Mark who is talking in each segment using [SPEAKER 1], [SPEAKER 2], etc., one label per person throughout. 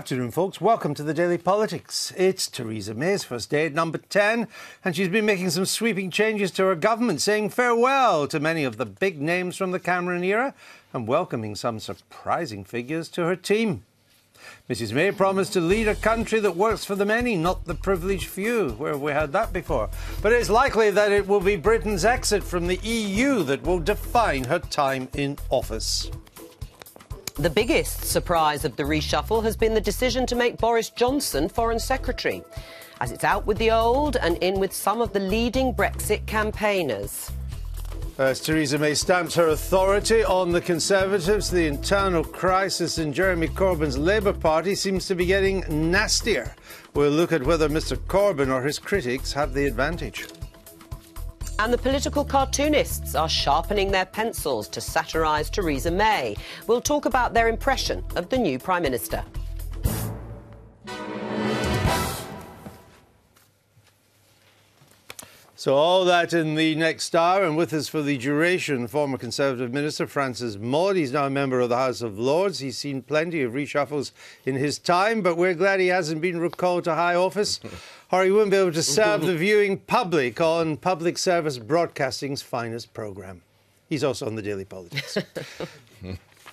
[SPEAKER 1] Afternoon, folks. Welcome to the Daily Politics. It's Theresa May's first day at number 10, and she's been making some sweeping changes to her government, saying farewell to many of the big names from the Cameron era and welcoming some surprising figures to her team. Mrs May promised to lead a country that works for the many, not the privileged few. Where have we had that before? But it's likely that it will be Britain's exit from the EU that will define her time in office.
[SPEAKER 2] The biggest surprise of the reshuffle has been the decision to make Boris Johnson Foreign Secretary, as it's out with the old and in with some of the leading Brexit campaigners.
[SPEAKER 1] As Theresa May stamps her authority on the Conservatives, the internal crisis in Jeremy Corbyn's Labour Party seems to be getting nastier. We'll look at whether Mr Corbyn or his critics have the advantage.
[SPEAKER 2] And the political cartoonists are sharpening their pencils to satirise Theresa May. We'll talk about their impression of the new Prime Minister.
[SPEAKER 1] So all that in the next hour, and with us for the duration, former Conservative Minister Francis Maude. He's now a member of the House of Lords. He's seen plenty of reshuffles in his time, but we're glad he hasn't been recalled to high office, or he wouldn't be able to serve the viewing public on public service broadcasting's finest programme. He's also on the Daily Politics.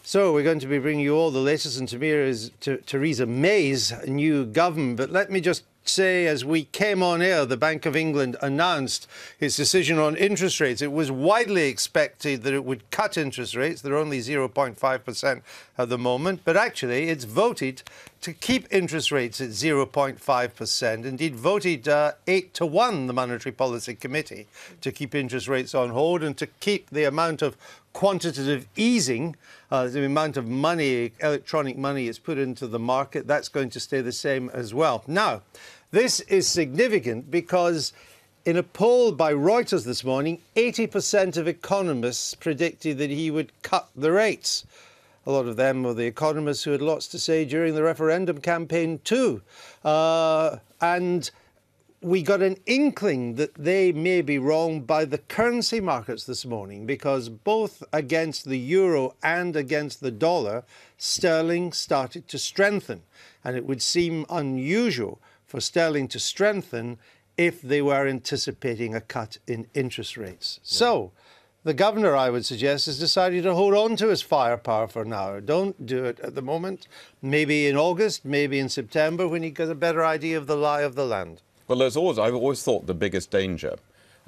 [SPEAKER 1] So we're going to be bringing you all the latest in Theresa May's new government. But let me just say, as we came on air, the Bank of England announced its decision on interest rates. It was widely expected that it would cut interest rates. They're only 0.5% at the moment, but actually it's voted to keep interest rates at 0.5%. Indeed, voted uh, 8 to 1, the Monetary Policy Committee, to keep interest rates on hold and to keep the amount of quantitative easing, uh, the amount of money, electronic money is put into the market, that's going to stay the same as well. Now, this is significant because in a poll by Reuters this morning, 80% of economists predicted that he would cut the rates. A lot of them were the economists who had lots to say during the referendum campaign, too. Uh, and we got an inkling that they may be wrong by the currency markets this morning because both against the euro and against the dollar, sterling started to strengthen. And it would seem unusual for sterling to strengthen if they were anticipating a cut in interest rates. Yeah. So, the governor, I would suggest, has decided to hold on to his firepower for now. Don't do it at the moment. Maybe in August, maybe in September, when he gets a better idea of the lie of the land.
[SPEAKER 3] Well, there's always, I've always thought the biggest danger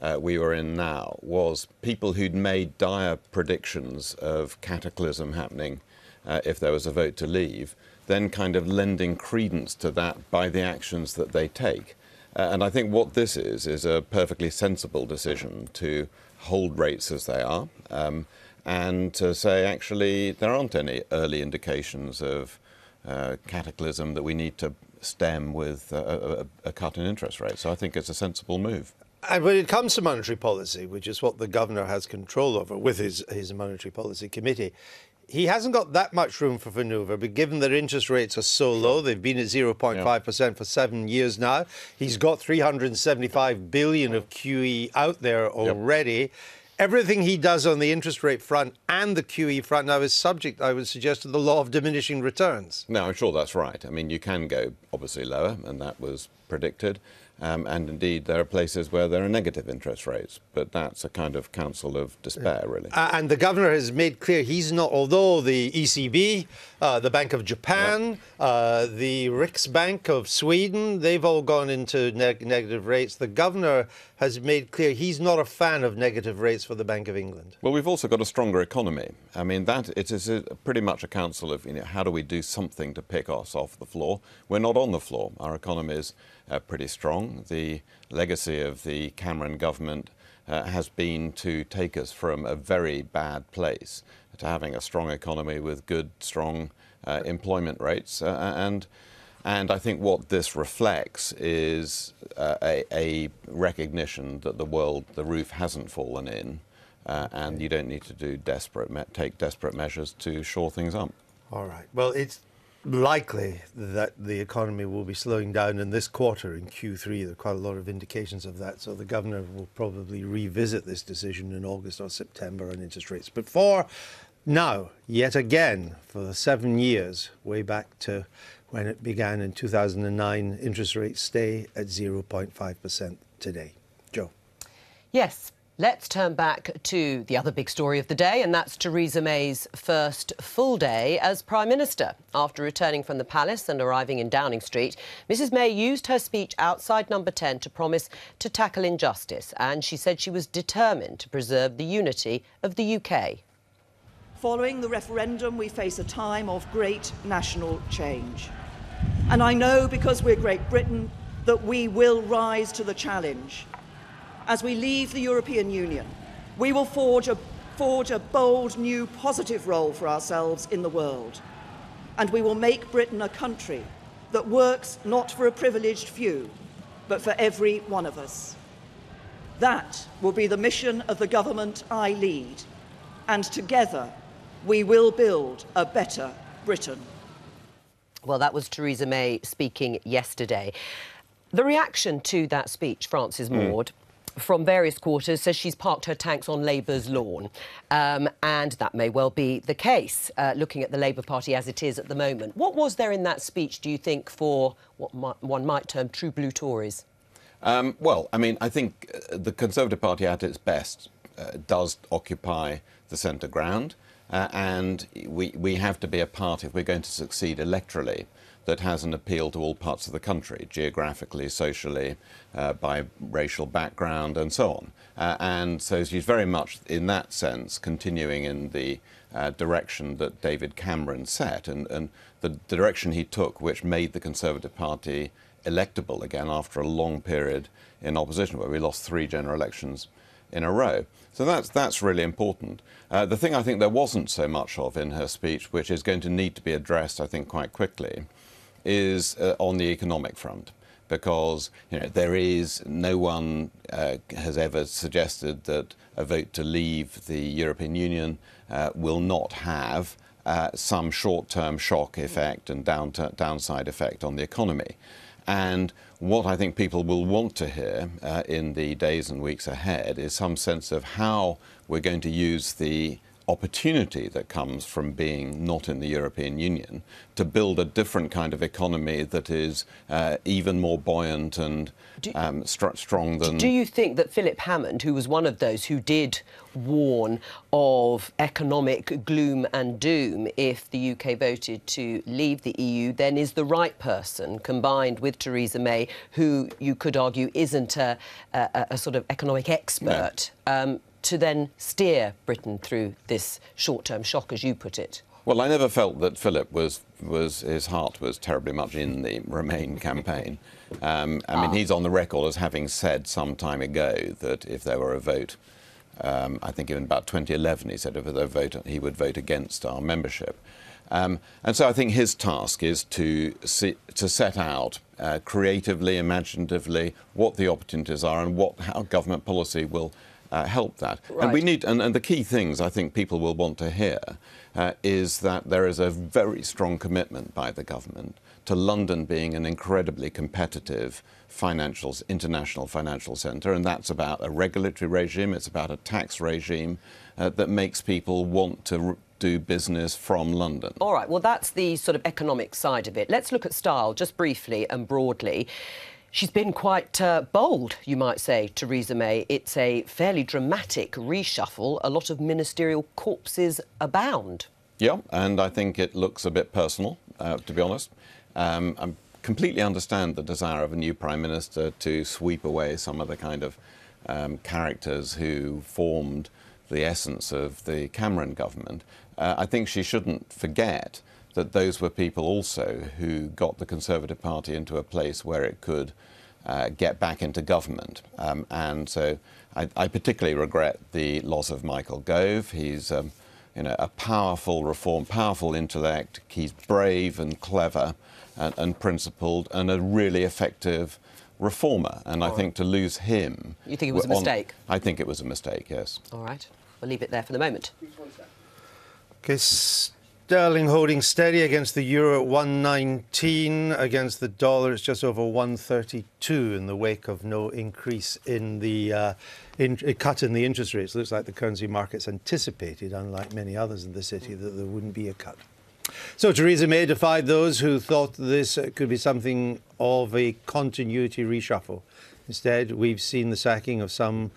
[SPEAKER 3] uh, we were in now was people who'd made dire predictions of cataclysm happening uh, if there was a vote to leave then kind of lending credence to that by the actions that they take. Uh, and I think what this is, is a perfectly sensible decision to hold rates as they are um, and to say, actually, there aren't any early indications of uh, cataclysm that we need to stem with a, a, a cut in interest rates. So I think it's a sensible move.
[SPEAKER 1] And when it comes to monetary policy, which is what the governor has control over with his, his monetary policy committee, he hasn't got that much room for manoeuvre, but given that interest rates are so low, they've been at 0.5% yeah. for seven years now. He's got 375 billion of QE out there already. Yep. Everything he does on the interest rate front and the QE front now is subject, I would suggest, to the law of diminishing returns.
[SPEAKER 3] No, I'm sure that's right. I mean, you can go obviously lower, and that was predicted. Um, and indeed, there are places where there are negative interest rates, but that's a kind of counsel of despair, really.
[SPEAKER 1] Uh, and the governor has made clear he's not, although the ECB, uh, the Bank of Japan, uh, the Riksbank of Sweden, they've all gone into neg negative rates. The governor has made clear he's not a fan of negative rates for the Bank of England.
[SPEAKER 3] Well, we've also got a stronger economy. I mean, that it is a, pretty much a counsel of you know, how do we do something to pick us off the floor. We're not on the floor. Our economy is pretty strong. The legacy of the Cameron government uh, has been to take us from a very bad place to having a strong economy with good, strong uh, employment rates. Uh, and, and I think what this reflects is uh, a, a, recognition that the world, the roof hasn't fallen in. Uh, and you don't need to do desperate, take desperate measures to shore things up.
[SPEAKER 1] All right. Well, it's likely that the economy will be slowing down in this quarter in Q3. There are quite a lot of indications of that. So the governor will probably revisit this decision in August or September on interest rates. But for now, yet again, for the seven years, way back to when it began in 2009. Interest rates stay at 0.5% today. Joe.
[SPEAKER 2] Yes, Let's turn back to the other big story of the day, and that's Theresa May's first full day as Prime Minister. After returning from the palace and arriving in Downing Street, Mrs May used her speech outside Number 10 to promise to tackle injustice, and she said she was determined to preserve the unity of the UK.
[SPEAKER 4] Following the referendum, we face a time of great national change. And I know because we're Great Britain that we will rise to the challenge as we leave the European Union, we will forge a, forge a bold new positive role for ourselves in the world. And we will make Britain a country that works not for a privileged few, but for every one of us. That will be the mission of the government I lead. And together, we will build a better Britain.
[SPEAKER 2] Well, that was Theresa May speaking yesterday. The reaction to that speech, Francis Maude, mm from various quarters says she's parked her tanks on Labour's lawn. Um, and that may well be the case, uh, looking at the Labour Party as it is at the moment. What was there in that speech, do you think, for what one might term true blue Tories?
[SPEAKER 3] Um, well, I mean, I think uh, the Conservative Party at its best uh, does occupy the centre ground. Uh, and we, we have to be a party if we're going to succeed electorally that has an appeal to all parts of the country, geographically, socially, uh, by racial background, and so on. Uh, and so she's very much, in that sense, continuing in the uh, direction that David Cameron set and, and the direction he took, which made the Conservative Party electable again after a long period in opposition, where we lost three general elections in a row. So that's, that's really important. Uh, the thing I think there wasn't so much of in her speech, which is going to need to be addressed, I think, quite quickly, is uh, on the economic front because you know, there is no one uh, has ever suggested that a vote to leave the European Union uh, will not have uh, some short-term shock effect and down downside effect on the economy. And what I think people will want to hear uh, in the days and weeks ahead is some sense of how we're going to use the opportunity that comes from being not in the European Union to build a different kind of economy that is uh, even more buoyant and um, st strong than.
[SPEAKER 2] Do you think that Philip Hammond, who was one of those who did warn of economic gloom and doom if the UK voted to leave the EU, then is the right person, combined with Theresa May, who you could argue isn't a, a, a sort of economic expert? No. Um, to then steer Britain through this short-term shock, as you put it?
[SPEAKER 3] Well, I never felt that Philip was was his heart was terribly much in the Remain campaign. Um, I ah. mean, he's on the record as having said some time ago that if there were a vote, um, I think in about 2011, he said if there were a vote, he would vote against our membership. Um, and so I think his task is to see, to set out uh, creatively, imaginatively, what the opportunities are and what how government policy will uh, help that. Right. And we need, and, and, the key things I think people will want to hear uh, is that there is a very strong commitment by the government to London being an incredibly competitive financial, international financial centre, and that's about a regulatory regime, it's about a tax regime uh, that makes people want to do business from London.
[SPEAKER 2] All right, well, that's the sort of economic side of it. Let's look at style just briefly and broadly. She's been quite uh, bold, you might say, Theresa May. It's a fairly dramatic reshuffle. A lot of ministerial corpses abound.
[SPEAKER 3] Yeah, and I think it looks a bit personal, uh, to be honest. Um, I completely understand the desire of a new Prime Minister to sweep away some of the kind of um, characters who formed the essence of the Cameron government. Uh, I think she shouldn't forget that those were people also who got the Conservative Party into a place where it could uh, get back into government. Um, and so I, I, particularly regret the loss of Michael Gove. He's um, you know, a powerful reform, powerful intellect. He's brave and clever and, and principled and a really effective reformer. And All I think to lose him...
[SPEAKER 2] You think it was a mistake?
[SPEAKER 3] On, I think it was a mistake, yes.
[SPEAKER 2] All right. We'll leave it there for the moment.
[SPEAKER 1] Okay, sterling holding steady against the euro at 119 against the dollar it's just over 132 in the wake of no increase in the uh, in, cut in the interest rates looks like the currency markets anticipated unlike many others in the city that there wouldn't be a cut So Theresa May defied those who thought this could be something of a continuity reshuffle. Instead, we've seen the sacking of some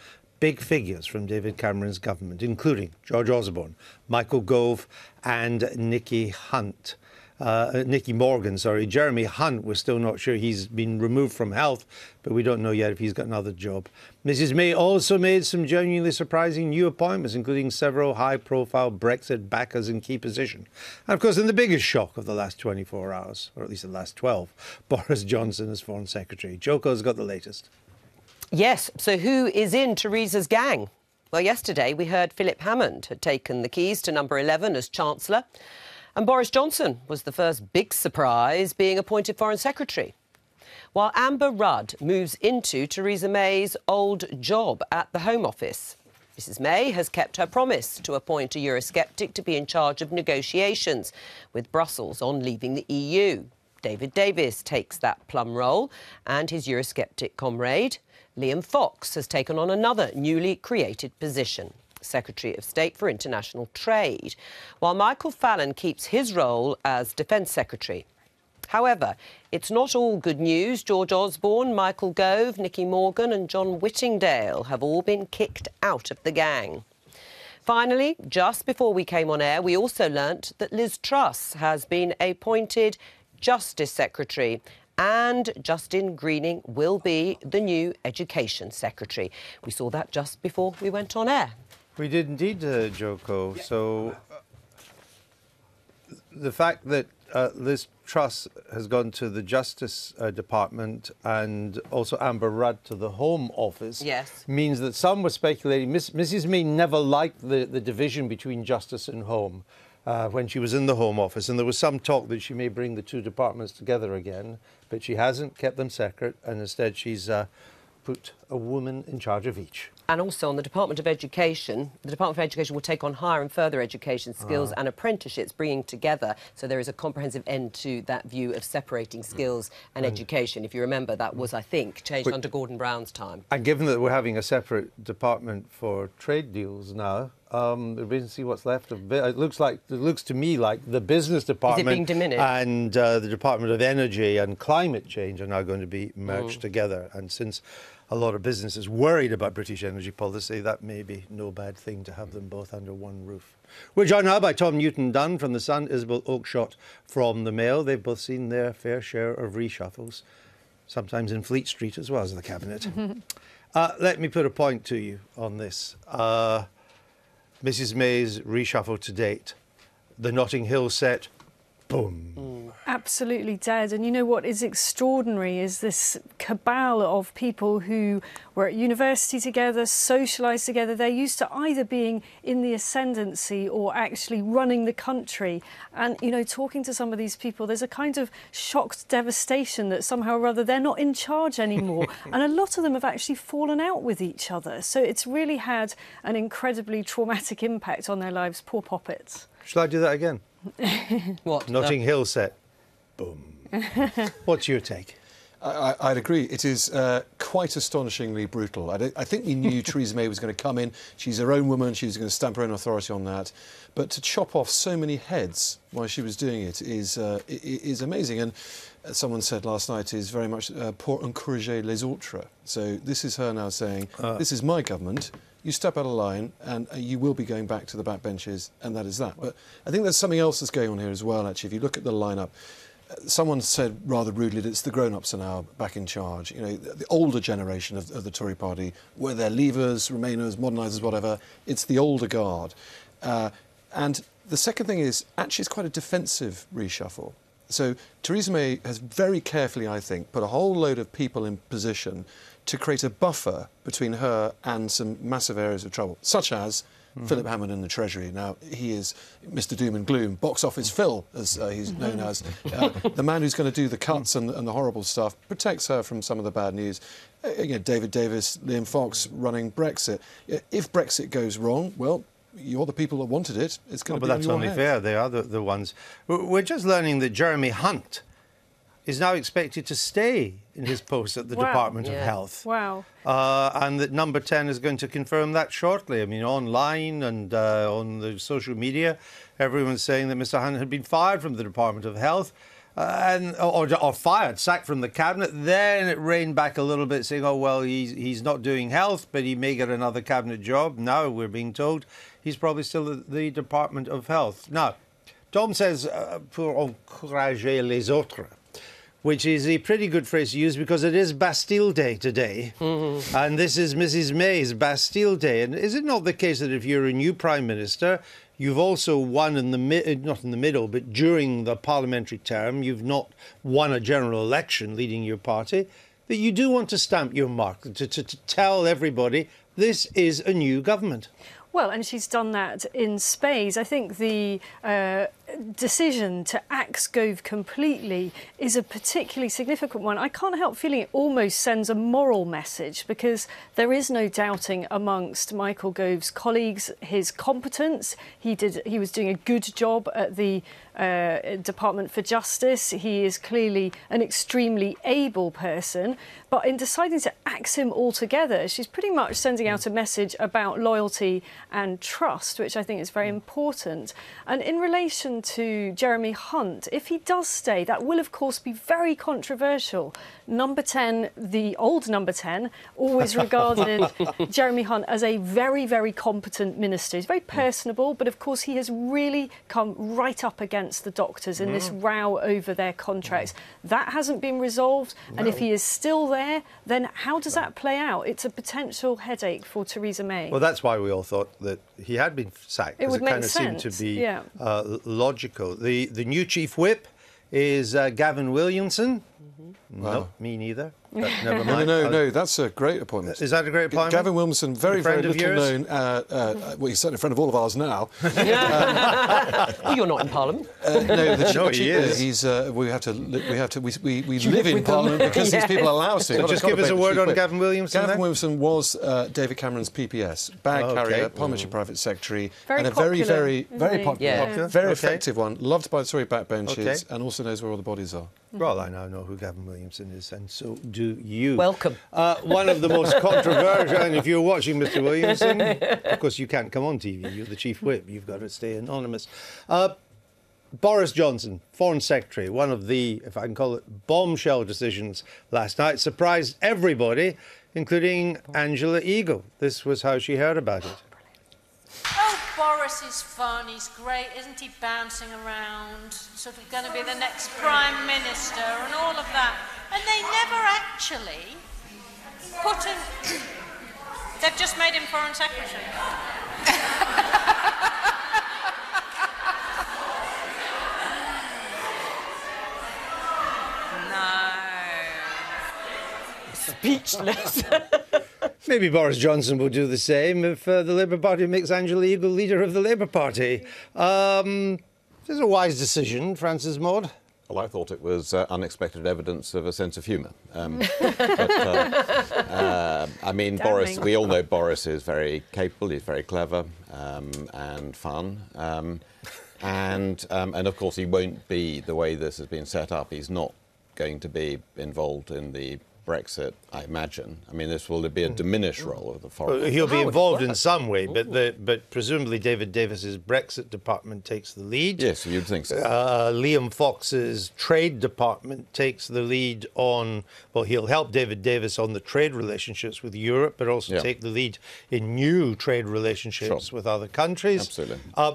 [SPEAKER 1] big figures from David Cameron's government, including George Osborne, Michael Gove, and Nicky Hunt. Uh, Nicky Morgan, sorry. Jeremy Hunt, we're still not sure. He's been removed from health, but we don't know yet if he's got another job. Mrs May also made some genuinely surprising new appointments, including several high profile Brexit backers in key position. And of course, in the biggest shock of the last 24 hours, or at least the last 12, Boris Johnson as Foreign Secretary. Joko's got the latest.
[SPEAKER 2] Yes, so who is in Theresa's gang? Well, yesterday we heard Philip Hammond had taken the keys to number 11 as Chancellor, and Boris Johnson was the first big surprise being appointed Foreign Secretary. While Amber Rudd moves into Theresa May's old job at the Home Office. Mrs May has kept her promise to appoint a Eurosceptic to be in charge of negotiations with Brussels on leaving the EU. David Davis takes that plum role, and his Eurosceptic comrade, Liam Fox has taken on another newly created position. Secretary of State for International Trade, while Michael Fallon keeps his role as Defence Secretary. However, it's not all good news. George Osborne, Michael Gove, Nicky Morgan, and John Whittingdale have all been kicked out of the gang. Finally, just before we came on air, we also learnt that Liz Truss has been appointed Justice Secretary and Justine Greening will be the new Education Secretary. We saw that just before we went on air.
[SPEAKER 1] We did indeed, uh, Joko. So uh, the fact that uh, Liz Truss has gone to the Justice uh, Department and also Amber Rudd to the Home Office
[SPEAKER 2] yes.
[SPEAKER 1] means that some were speculating. Miss, Mrs. May never liked the, the division between Justice and Home. Uh, when she was in the Home Office, and there was some talk that she may bring the two departments together again, but she hasn't kept them separate, and instead she's uh, put a woman in charge of each.
[SPEAKER 2] And also on the Department of Education, the Department of Education will take on higher and further education skills uh. and apprenticeships, bringing together. So there is a comprehensive end to that view of separating skills and, and education. If you remember, that was, I think, changed under Gordon Brown's time.
[SPEAKER 1] And given that we're having a separate department for trade deals now, um, we can see what's left of it. It looks like it looks to me like the business department and uh, the Department of Energy and climate change are now going to be merged mm. together. And since a lot of businesses worried about British energy policy, that may be no bad thing to have them both under one roof. We're joined now by Tom Newton Dunn from The Sun, Isabel Oakeshott from The Mail. They've both seen their fair share of reshuffles, sometimes in Fleet Street as well as the Cabinet. uh, let me put a point to you on this. Uh, Mrs May's reshuffle to date. The Notting Hill set boom.
[SPEAKER 5] Mm. Absolutely dead. And you know what is extraordinary is this cabal of people who were at university together, socialised together. They're used to either being in the ascendancy or actually running the country. And, you know, talking to some of these people, there's a kind of shocked devastation that somehow or other they're not in charge anymore. and a lot of them have actually fallen out with each other. So it's really had an incredibly traumatic impact on their lives. Poor poppets.
[SPEAKER 1] Shall I do that again?
[SPEAKER 2] what?
[SPEAKER 1] Notting Hill set. Boom. What's your take?
[SPEAKER 6] I, would agree. It is uh, quite astonishingly brutal. I, I think we knew Theresa May was going to come in. She's her own woman. She was going to stamp her own authority on that. But to chop off so many heads while she was doing it is uh, is amazing. And someone said last night is very much uh, pour encourager les autres. So this is her now saying, uh. "This is my government you step out of line and uh, you will be going back to the back benches, and that is that. But I think there's something else that's going on here as well, actually. If you look at the lineup, uh, someone said rather rudely that it's the grown-ups are now back in charge. You know, the older generation of, of the Tory party, where they're leavers, remainers, modernisers, whatever, it's the older guard. Uh, and the second thing is, actually, it's quite a defensive reshuffle. So Theresa May has very carefully, I think, put a whole load of people in position to create a buffer between her and some massive areas of trouble, such as mm-hmm. Philip Hammond in the Treasury. Now, he is Mr. Doom and Gloom, box office Phil, as uh, he's known as. Uh, the man who's going to do the cuts and, and, the horrible stuff, protects her from some of the bad news. Uh, you know, David Davis, Liam Fox running Brexit. If Brexit goes wrong, well, you're the people that wanted it. It's going
[SPEAKER 1] oh, to
[SPEAKER 6] be
[SPEAKER 1] But that's only fair. They are the, the ones. We're just learning that Jeremy Hunt is now expected to stay in his post at the
[SPEAKER 5] Wow.
[SPEAKER 1] Department of Health.
[SPEAKER 5] Wow.
[SPEAKER 1] Uh, and that number 10 is going to confirm that shortly. I mean, online and uh, on the social media, everyone's saying that Mr. Hunt had been fired from the Department of Health. Uh, and or, or fired, sacked from the cabinet. Then it reined back a little bit, saying, "Oh well, he's he's not doing health, but he may get another cabinet job." Now we're being told he's probably still at the Department of Health. Now, Tom says, uh, "Pour encourager les autres." Which is a pretty good phrase to use because it is Bastille Day today. And this is Mrs. May's Bastille Day. And is it not the case that if you're a new Prime Minister, you've also won in the mi- not in the middle, but during the parliamentary term, you've not won a general election leading your party, that you do want to stamp your mark, to, to, to tell everybody this is a new government?
[SPEAKER 5] Well, and she's done that in spades. I think the uh, decision to axe Gove completely is a particularly significant one. I can't help feeling it almost sends a moral message because there is no doubting amongst Michael Gove's colleagues his competence. He did. He was doing a good job at the uh, Department for Justice. He is clearly an extremely able person. But in deciding to axe him altogether, she's pretty much sending out a message about loyalty and trust, which I think is very important. And in relation to Jeremy Hunt, if he does stay, that will, of course, be very controversial. Number 10, the old number 10, always regarded Jeremy Hunt as a very, very competent minister. He's very personable, but of course, he has really come right up against the doctors in this row over their contracts. That hasn't been resolved, and if he is still there, then how does that play out? It's a potential headache for Theresa May.
[SPEAKER 1] Well, that's why we all thought that he had been sacked.
[SPEAKER 5] It would make
[SPEAKER 1] kind of seemed to
[SPEAKER 5] sense,
[SPEAKER 1] be
[SPEAKER 5] yeah.
[SPEAKER 1] uh, l- logical. The the new chief whip is uh, Gavin Williamson. No, me neither. But never
[SPEAKER 6] No, no, no, no. That's a great appointment.
[SPEAKER 1] Is that a great appointment?
[SPEAKER 6] Gavin Wilmson, very, very
[SPEAKER 1] friend
[SPEAKER 6] little
[SPEAKER 1] yours?
[SPEAKER 6] known. Uh, uh, well, he's certainly a friend of all of ours now.
[SPEAKER 2] Oh, you're not in Parliament.
[SPEAKER 6] Uh, no, the
[SPEAKER 1] No, he is.
[SPEAKER 6] He's. Uh, we have to. We have to. We, we, we live
[SPEAKER 2] live
[SPEAKER 6] in
[SPEAKER 2] with them.
[SPEAKER 6] Parliament because
[SPEAKER 2] Yeah.
[SPEAKER 6] these people allow us to.
[SPEAKER 1] So just give us a word on
[SPEAKER 6] whip.
[SPEAKER 1] Gavin Williamson
[SPEAKER 6] Gavin
[SPEAKER 1] then?
[SPEAKER 6] Williamson was uh, David Cameron's PPS, bag
[SPEAKER 1] Okay.
[SPEAKER 6] carrier, parliamentary private secretary,
[SPEAKER 5] Very
[SPEAKER 6] and a very,
[SPEAKER 5] popular,
[SPEAKER 6] very,
[SPEAKER 5] isn't
[SPEAKER 6] very popular,
[SPEAKER 2] Yeah.
[SPEAKER 1] Popular?
[SPEAKER 6] very
[SPEAKER 1] Okay.
[SPEAKER 6] effective one, loved by the Tory backbenches,
[SPEAKER 1] Okay.
[SPEAKER 6] and also knows where all the bodies are.
[SPEAKER 1] Well, I now know who Gavin Williamson is, and so do you.
[SPEAKER 2] Welcome.
[SPEAKER 1] Uh, one of the most controversial, and if you're watching Mr. Williamson, of course you can't come on TV. You're the chief whip. You've got to stay anonymous. Uh, Boris Johnson, Foreign Secretary, one of the, if I can call it, bombshell decisions last night, surprised everybody, including Angela Eagle. This was how she heard about it.
[SPEAKER 7] Oh, Boris is fun. He's great. Isn't he bouncing around? Sort of going to be the next prime minister and all of that. And they never actually put him. They've just made him foreign secretary. no.
[SPEAKER 2] Speechless.
[SPEAKER 1] Maybe Boris Johnson will do the same if uh, the Labour Party makes Angela Eagle leader of the Labour Party. Um, this is a wise decision, Francis Maude.
[SPEAKER 3] Well, I thought it was uh, unexpected evidence of a sense of humour. Um, but, uh, uh, I mean, Boris, we all know Boris is very capable, he's very clever um, and fun. Um, and, um, and of course, he won't be the way this has been set up. He's not going to be involved in the Brexit, I imagine. I mean, this will be a diminished role of the foreign.
[SPEAKER 1] Well, he'll be
[SPEAKER 2] How would it
[SPEAKER 1] involved in some way, but the, but presumably David Davis's Brexit department takes the lead.
[SPEAKER 3] Yes, you'd think so.
[SPEAKER 1] Uh, Liam Fox's trade department takes the lead on, well, he'll help David Davis on the trade relationships with Europe, but also
[SPEAKER 3] Yeah.
[SPEAKER 1] take the lead in new trade relationships
[SPEAKER 3] Sure.
[SPEAKER 1] with other countries.
[SPEAKER 3] Absolutely.
[SPEAKER 1] Uh,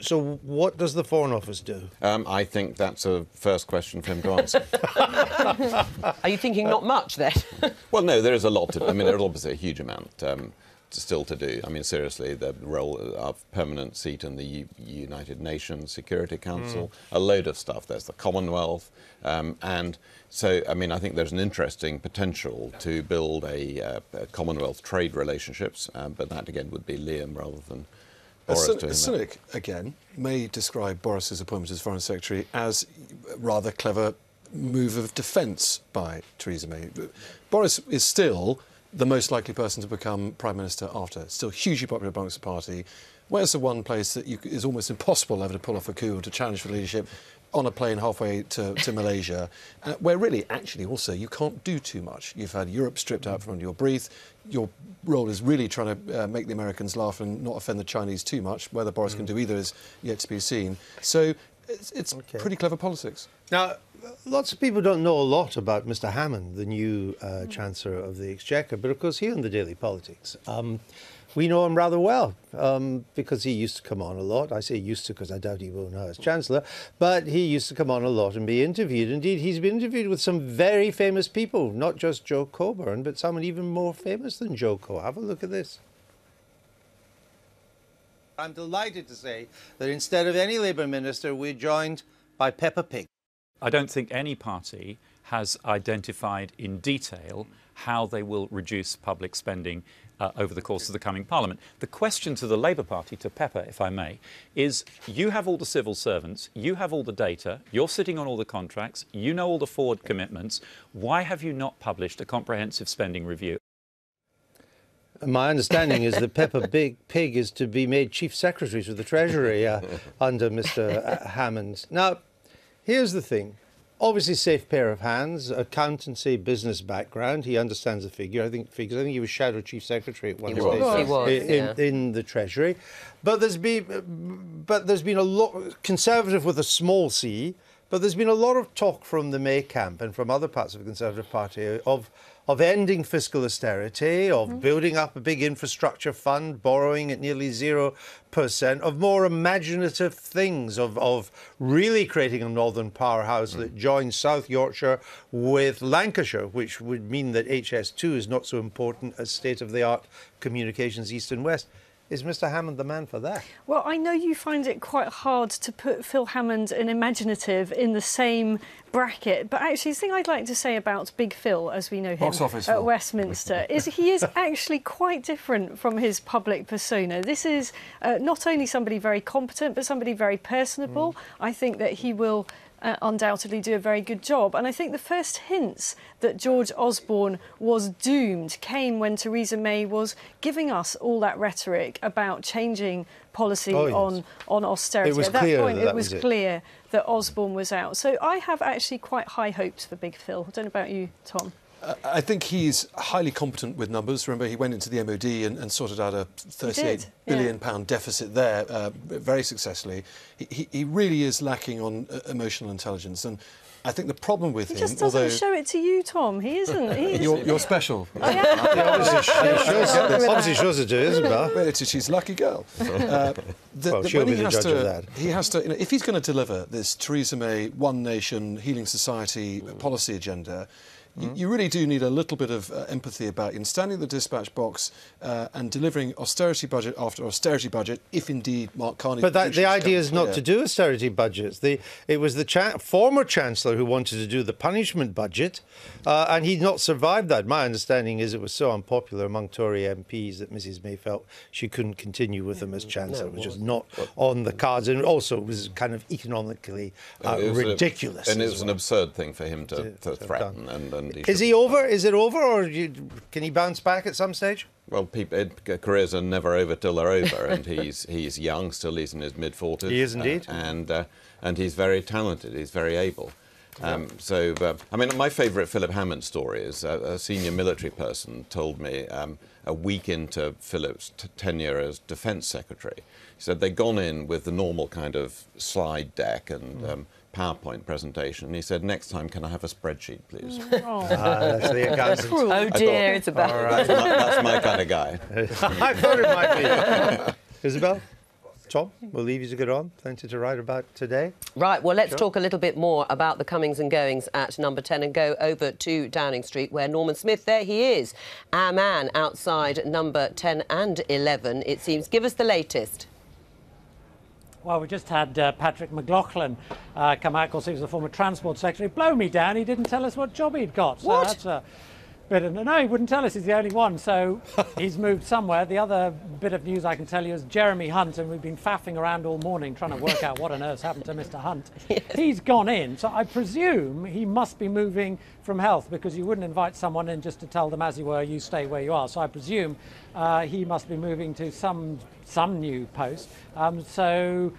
[SPEAKER 1] so, what does the Foreign Office do?
[SPEAKER 3] Um, I think that's a first question for him to answer.
[SPEAKER 2] Are you thinking not much then?
[SPEAKER 3] Well, no, there is a lot to. I mean, there's obviously a huge amount um, to, still to do. I mean, seriously, the role of permanent seat in the U- United Nations Security Council, a load of stuff. There's the Commonwealth, um, and so I mean, I think there's an interesting potential to build a, uh, a Commonwealth trade relationships, um, but that again would be Liam rather than
[SPEAKER 6] A, cyn- a cynic, again, may describe Boris's appointment as Foreign Secretary as a rather clever move of defence by Theresa May. Boris is still the most likely person to become Prime Minister after. Still hugely popular amongst the party. Where's the one place that you, is almost impossible ever to pull off a coup or to challenge for leadership? On a plane halfway to, to Malaysia, uh, where really, actually, also you can't do too much. You've had Europe stripped out from under your breath. Your role is really trying to uh, make the Americans laugh and not offend the Chinese too much. Whether Boris can do either is yet to be seen. So it's, it's
[SPEAKER 1] Okay.
[SPEAKER 6] pretty clever politics.
[SPEAKER 1] Now, lots of people don't know a lot about Mr. Hammond, the new uh, Chancellor of the Exchequer, but of course, here in the Daily Politics, um, we know him rather well um, because he used to come on a lot. I say used to because I doubt he will now as Chancellor, but he used to come on a lot and be interviewed. Indeed, he's been interviewed with some very famous people, not just Joe Coburn, but someone even more famous than Joe Coburn. Have a look at this. I'm delighted to say that instead of any Labour minister, we're joined by Peppa Pig.
[SPEAKER 8] I don't think any party has identified in detail how they will reduce public spending uh, over the course of the coming Parliament. The question to the Labour Party, to Peppa, if I may, is you have all the civil servants, you have all the data, you're sitting on all the contracts, you know all the forward commitments. Why have you not published a comprehensive spending review?
[SPEAKER 1] My understanding is that Peppa Big Pig is to be made Chief Secretary to the Treasury uh, under Mr. Hammond. Now, here's the thing. Obviously, safe pair of hands, accountancy, business background. He understands the figure. I think figures. I think he was shadow chief secretary at one
[SPEAKER 2] He
[SPEAKER 1] stage
[SPEAKER 2] was, he was,
[SPEAKER 1] in,
[SPEAKER 2] yeah.
[SPEAKER 1] in the Treasury. But there's been, but there's been a lot conservative with a small c. But there's been a lot of talk from the May camp and from other parts of the Conservative Party of of ending fiscal austerity, of hmm? building up a big infrastructure fund, borrowing at nearly zero percent, of more imaginative things, of, of really creating a northern powerhouse hmm. that joins South Yorkshire with Lancashire, which would mean that HS2 is not so important as state of the art communications east and west. Is Mr. Hammond the man for that?
[SPEAKER 5] Well, I know you find it quite hard to put Phil Hammond and imaginative in the same bracket, but actually, the thing I'd like to say about Big Phil, as we know him
[SPEAKER 6] office
[SPEAKER 5] at
[SPEAKER 6] Phil.
[SPEAKER 5] Westminster, is he is actually quite different from his public persona. This is uh, not only somebody very competent, but somebody very personable. I think that he will. Uh, undoubtedly do a very good job. And I think the first hints that George Osborne was doomed came when Theresa May was giving us all that rhetoric about changing policy
[SPEAKER 1] Oh, yes.
[SPEAKER 5] on, on austerity. At that point,
[SPEAKER 1] that
[SPEAKER 5] it was
[SPEAKER 1] was it.
[SPEAKER 5] clear that Osborne was out. So I have actually quite high hopes for Big Phil. I don't know about you, Tom.
[SPEAKER 6] Uh, I think he's highly competent with numbers. Remember, he went into the MOD and, and sorted out a 38
[SPEAKER 5] yeah.
[SPEAKER 6] billion pound deficit there uh, very successfully. He, he, he really is lacking on uh, emotional intelligence, and I think the problem with him.
[SPEAKER 5] He
[SPEAKER 6] him,
[SPEAKER 5] just doesn't
[SPEAKER 6] although
[SPEAKER 5] show it to you, Tom. He isn't. He is,
[SPEAKER 6] you're, you're special,
[SPEAKER 5] I am.
[SPEAKER 1] obviously, shows, obviously shows it to Isabel.
[SPEAKER 6] Well, it's- she's a lucky girl. Uh, the,
[SPEAKER 1] Well,
[SPEAKER 6] the-
[SPEAKER 1] she'll be the judge
[SPEAKER 6] to,
[SPEAKER 1] of that.
[SPEAKER 6] He has to, you know, if he's going to deliver this Theresa May One Nation Healing Society policy agenda,
[SPEAKER 1] Hmm?
[SPEAKER 6] you, you really do need a little bit of uh, empathy about him standing in the dispatch box uh, and delivering austerity budget after austerity budget, if indeed Mark Carney.
[SPEAKER 1] But that, the idea is not to do austerity budgets. The, it was the cha- former chancellor who wanted to do the punishment budget, uh, and he'd not survived that. My understanding is it was so unpopular among Tory MPs that Mrs May felt she couldn't continue with him as chancellor, which was just not on the cards, and also it was kind of economically uh,
[SPEAKER 3] It was a-
[SPEAKER 1] ridiculous.
[SPEAKER 3] and it
[SPEAKER 1] as
[SPEAKER 3] was an absurd thing for him to,
[SPEAKER 1] To-
[SPEAKER 3] to,
[SPEAKER 1] to
[SPEAKER 3] threaten.
[SPEAKER 1] done.
[SPEAKER 3] And, and he
[SPEAKER 1] Is he over? Is it over, or you, can he bounce back at some stage?
[SPEAKER 3] Well, people, careers are never over till they're over, and he's he's young still. He's in his mid forties.
[SPEAKER 1] He is indeed.
[SPEAKER 3] and uh, and he's very talented. He's very able. Um, so, uh, I mean, my favourite Philip Hammond story is uh, a senior military person told me um, a week into Philip's t- tenure as Defence Secretary. He said they'd gone in with the normal kind of slide deck and um, PowerPoint presentation, and he said, "Next time, can I have a spreadsheet, please?"
[SPEAKER 1] Ah, that's the accountant.
[SPEAKER 2] Oh dear,
[SPEAKER 3] thought-
[SPEAKER 2] it's about.
[SPEAKER 3] that's, my, that's my kind of guy.
[SPEAKER 1] I thought it might be. Isabel? Tom, we'll leave you to get on. Plenty to write about today.
[SPEAKER 2] Right, well, let's talk a little bit more about the comings and goings at number 10 and go over to Downing Street, where Norman Smith, there he is, our man outside number 10 and 11, it seems. Give us the latest.
[SPEAKER 9] Well, we just had uh, Patrick McLoughlin uh, come out, of course, he was the former Transport Secretary. Blow me down, he didn't tell us what job he'd got. So
[SPEAKER 2] What?
[SPEAKER 9] that's a bit no, he wouldn't tell us. He's the only one, so he's moved somewhere. The other bit of news I can tell you is Jeremy Hunt, and we've been faffing around all morning trying to work out what on earth's happened to Mr. Hunt. Yes. He's gone in, so I presume he must be moving from health because you wouldn't invite someone in just to tell them, as you were, you stay where you are. So I presume uh, he must be moving to some some new post. Um, so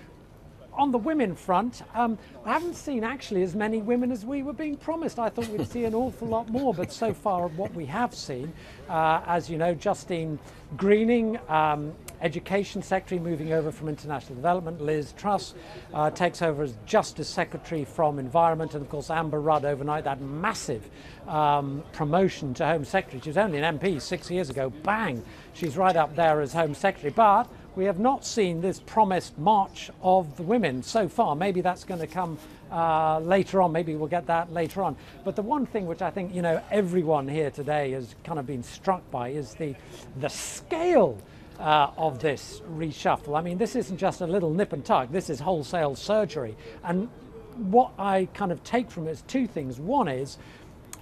[SPEAKER 9] on the women front, um, I haven't seen actually as many women as we were being promised. I thought we'd see an awful lot more, but so far what we have seen, uh, as you know, Justine Greening, um, Education Secretary, moving over from International Development. Liz Truss uh, takes over as Justice Secretary from Environment, and of course Amber Rudd overnight, that massive um, promotion to Home Secretary. She was only an MP six years ago. Bang, she's right up there as Home Secretary. But we have not seen this promised march of the women so far. Maybe that's going to come uh, later on. Maybe we'll get that later on. But the one thing which I think you know everyone here today has kind of been struck by is the the scale. Uh, of this reshuffle. I mean, this isn't just a little nip and tuck, this is wholesale surgery. And what I kind of take from it is two things. One is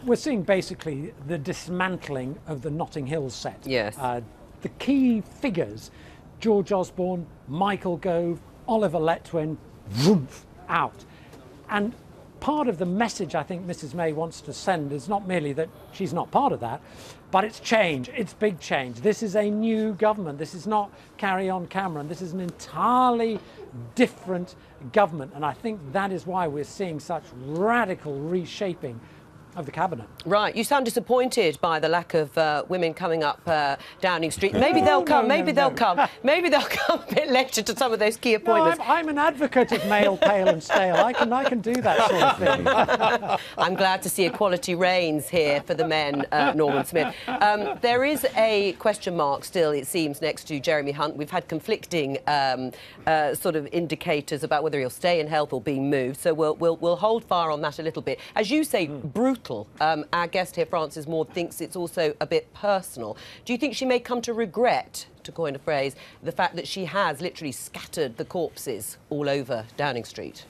[SPEAKER 9] we're seeing basically the dismantling of the Notting Hill set.
[SPEAKER 2] Yes. Uh,
[SPEAKER 9] the key figures George Osborne, Michael Gove, Oliver Letwin, vroomf, out. And part of the message I think Mrs. May wants to send is not merely that she's not part of that, but it's change. It's big change. This is a new government. This is not Carry On Cameron. This is an entirely different government. And I think that is why we're seeing such radical reshaping of the cabinet.
[SPEAKER 2] Right. You sound disappointed by the lack of uh, women coming up uh, Downing Street. Maybe they'll come. No, maybe no, they'll come. Maybe they'll come a bit later to some of those key appointments.
[SPEAKER 9] I'm, I'm, an advocate of male, pale, and stale. I can, I can do that sort of thing.
[SPEAKER 2] I'm glad to see equality reigns here for the men, uh, Norman Smith. Um, there is a question mark still, it seems, next to Jeremy Hunt. We've had conflicting um, uh, sort of indicators about whether he'll stay in health or be moved. So we'll, we'll, we'll hold fire on that a little bit. As you say, mm. brutal um, our guest here, Francis Maude, thinks it's also a bit personal. Do you think she may come to regret, to coin a phrase, the fact that she has literally scattered the corpses all over Downing Street?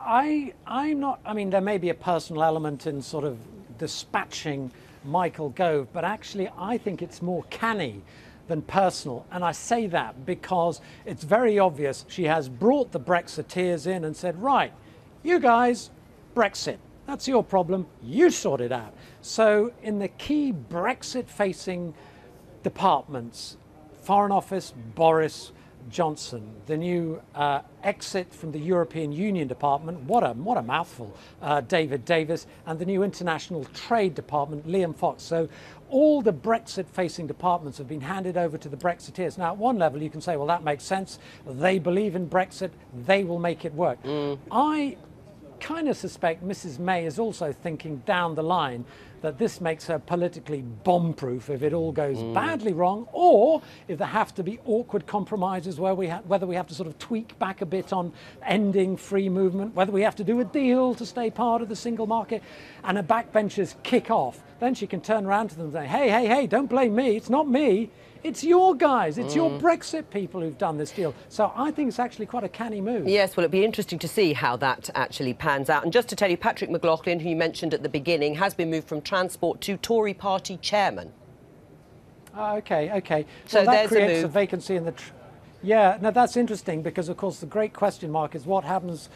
[SPEAKER 9] I, I'm not. I mean, there may be a personal element in sort of dispatching Michael Gove, but actually, I think it's more canny than personal. And I say that because it's very obvious she has brought the Brexiteers in and said, right, you guys, Brexit. That's your problem. You sort it out. So, in the key Brexit facing departments, Foreign Office, Boris Johnson, the new uh, exit from the European Union Department, what a, what a mouthful, uh, David Davis, and the new International Trade Department, Liam Fox. So, all the Brexit facing departments have been handed over to the Brexiteers. Now, at one level, you can say, well, that makes sense. They believe in Brexit, they will make it work. Mm. I kind of suspect Mrs. May is also thinking down the line that this makes her politically bomb-proof if it all goes mm. badly wrong, or if there have to be awkward compromises where we ha- whether we have to sort of tweak back a bit on ending free movement, whether we have to do a deal to stay part of the single market, and her backbenchers kick off. Then she can turn around to them and say, "Hey, hey, hey! Don't blame me. It's not me. It's your guys, it's mm. your Brexit people who've done this deal. So I think it's actually quite a canny move.
[SPEAKER 2] Yes, well, it'll be interesting to see how that actually pans out. And just to tell you, Patrick McLoughlin, who you mentioned at the beginning, has been moved from transport to Tory party chairman.
[SPEAKER 9] Uh, okay, okay. So well, that creates a, a, vacancy in the. yeah, now that's interesting because, of course, the great question mark is what happens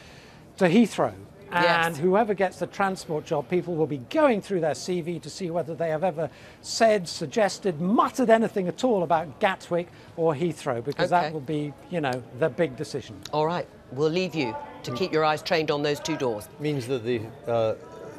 [SPEAKER 9] to Heathrow and yes. whoever gets the transport job, people will be going through their CV to see whether they have ever said, suggested, muttered anything at all about Gatwick or Heathrow, because okay. that will be, you know, the big decision.
[SPEAKER 2] All right, we'll leave you to keep your eyes trained on those two doors.
[SPEAKER 1] Means that the uh,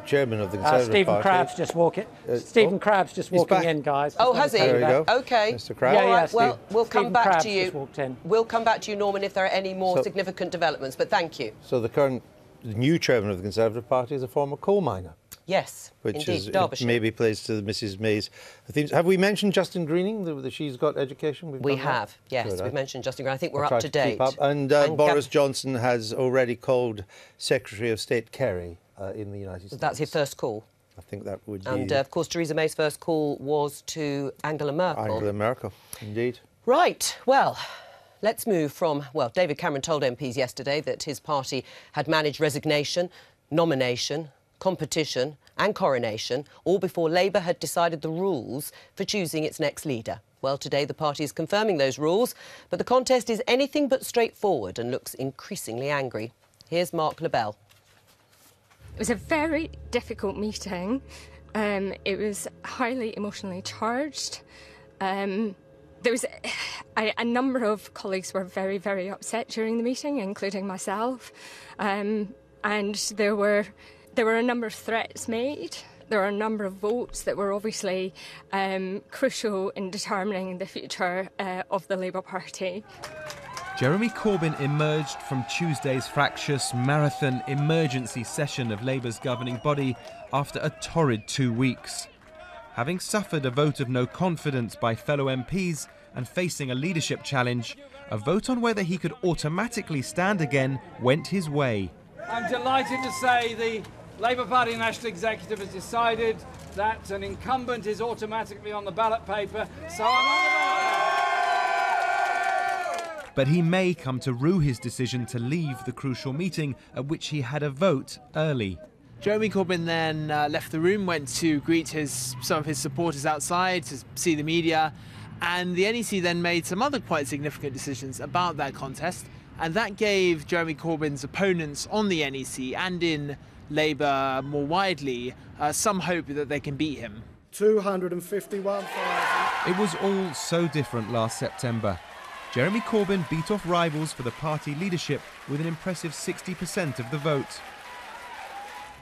[SPEAKER 1] chairman of the uh, Conservative
[SPEAKER 9] uh, Stephen
[SPEAKER 1] Party.
[SPEAKER 9] Crabb's just walking. Uh, Stephen oh, Crabb's just walking in, guys.
[SPEAKER 2] Oh, has he?
[SPEAKER 1] There we go.
[SPEAKER 2] Okay.
[SPEAKER 1] Mr. Crabb.
[SPEAKER 2] Yeah, yeah, well, we'll Stephen come back Crabb's to you. We'll come back to you, Norman, if there are any more so, significant developments. But thank you.
[SPEAKER 1] So the current the new chairman of the Conservative Party is a former coal miner.
[SPEAKER 2] Yes,
[SPEAKER 1] which
[SPEAKER 2] indeed,
[SPEAKER 1] is
[SPEAKER 2] Derbyshire.
[SPEAKER 1] maybe plays to Mrs May's themes. Have we mentioned Justine Greening? That she's got education.
[SPEAKER 2] We've we have. That? Yes, Good, we've I, mentioned Justine Greening. I think we're I'll up to, date. Up.
[SPEAKER 1] And, uh, and Boris Johnson has already called Secretary of State Kerry uh, in the United States.
[SPEAKER 2] That's his first call.
[SPEAKER 1] I think that would.
[SPEAKER 2] And uh, of course, Theresa May's first call was to Angela Merkel.
[SPEAKER 1] Angela Merkel, indeed.
[SPEAKER 2] Right. Well. Let's move from, well, David Cameron told MPs yesterday that his party had managed resignation nomination, competition, and coronation, all before Labour had decided the rules for choosing its next leader. Well, today the party is confirming those rules, but the contest is anything but straightforward and looks increasingly angry. Here's Mark Lobel.
[SPEAKER 10] It was a very difficult meeting. Um, it was highly emotionally charged. Um, there was a, a, number of colleagues were very, very upset during the meeting, including myself, um, and there were there were a number of threats made. There are a number of votes that were obviously um, crucial in determining the future uh, of the Labour Party.
[SPEAKER 11] Jeremy Corbyn emerged from Tuesday's fractious marathon emergency session of Labour's governing body after a torrid two weeks. Having suffered a vote of no confidence by fellow MPs and facing a leadership challenge, a vote on whether he could automatically stand again went his way.
[SPEAKER 12] I'm delighted to say the Labour Party National Executive has decided that an incumbent is automatically on the ballot paper, so I'm on the ballot.
[SPEAKER 11] But he may come to rue his decision to leave the crucial meeting at which he had a vote early.
[SPEAKER 13] Jeremy Corbyn then uh, left the room, went to greet his some of his supporters outside to see the media, and the NEC then made some other quite significant decisions about that contest, and that gave Jeremy Corbyn's opponents on the NEC and in Labour more widely uh, some hope that they can beat him.
[SPEAKER 11] 251,000. It was all so different last September. Jeremy Corbyn beat off rivals for the party leadership with an impressive 60% of the vote.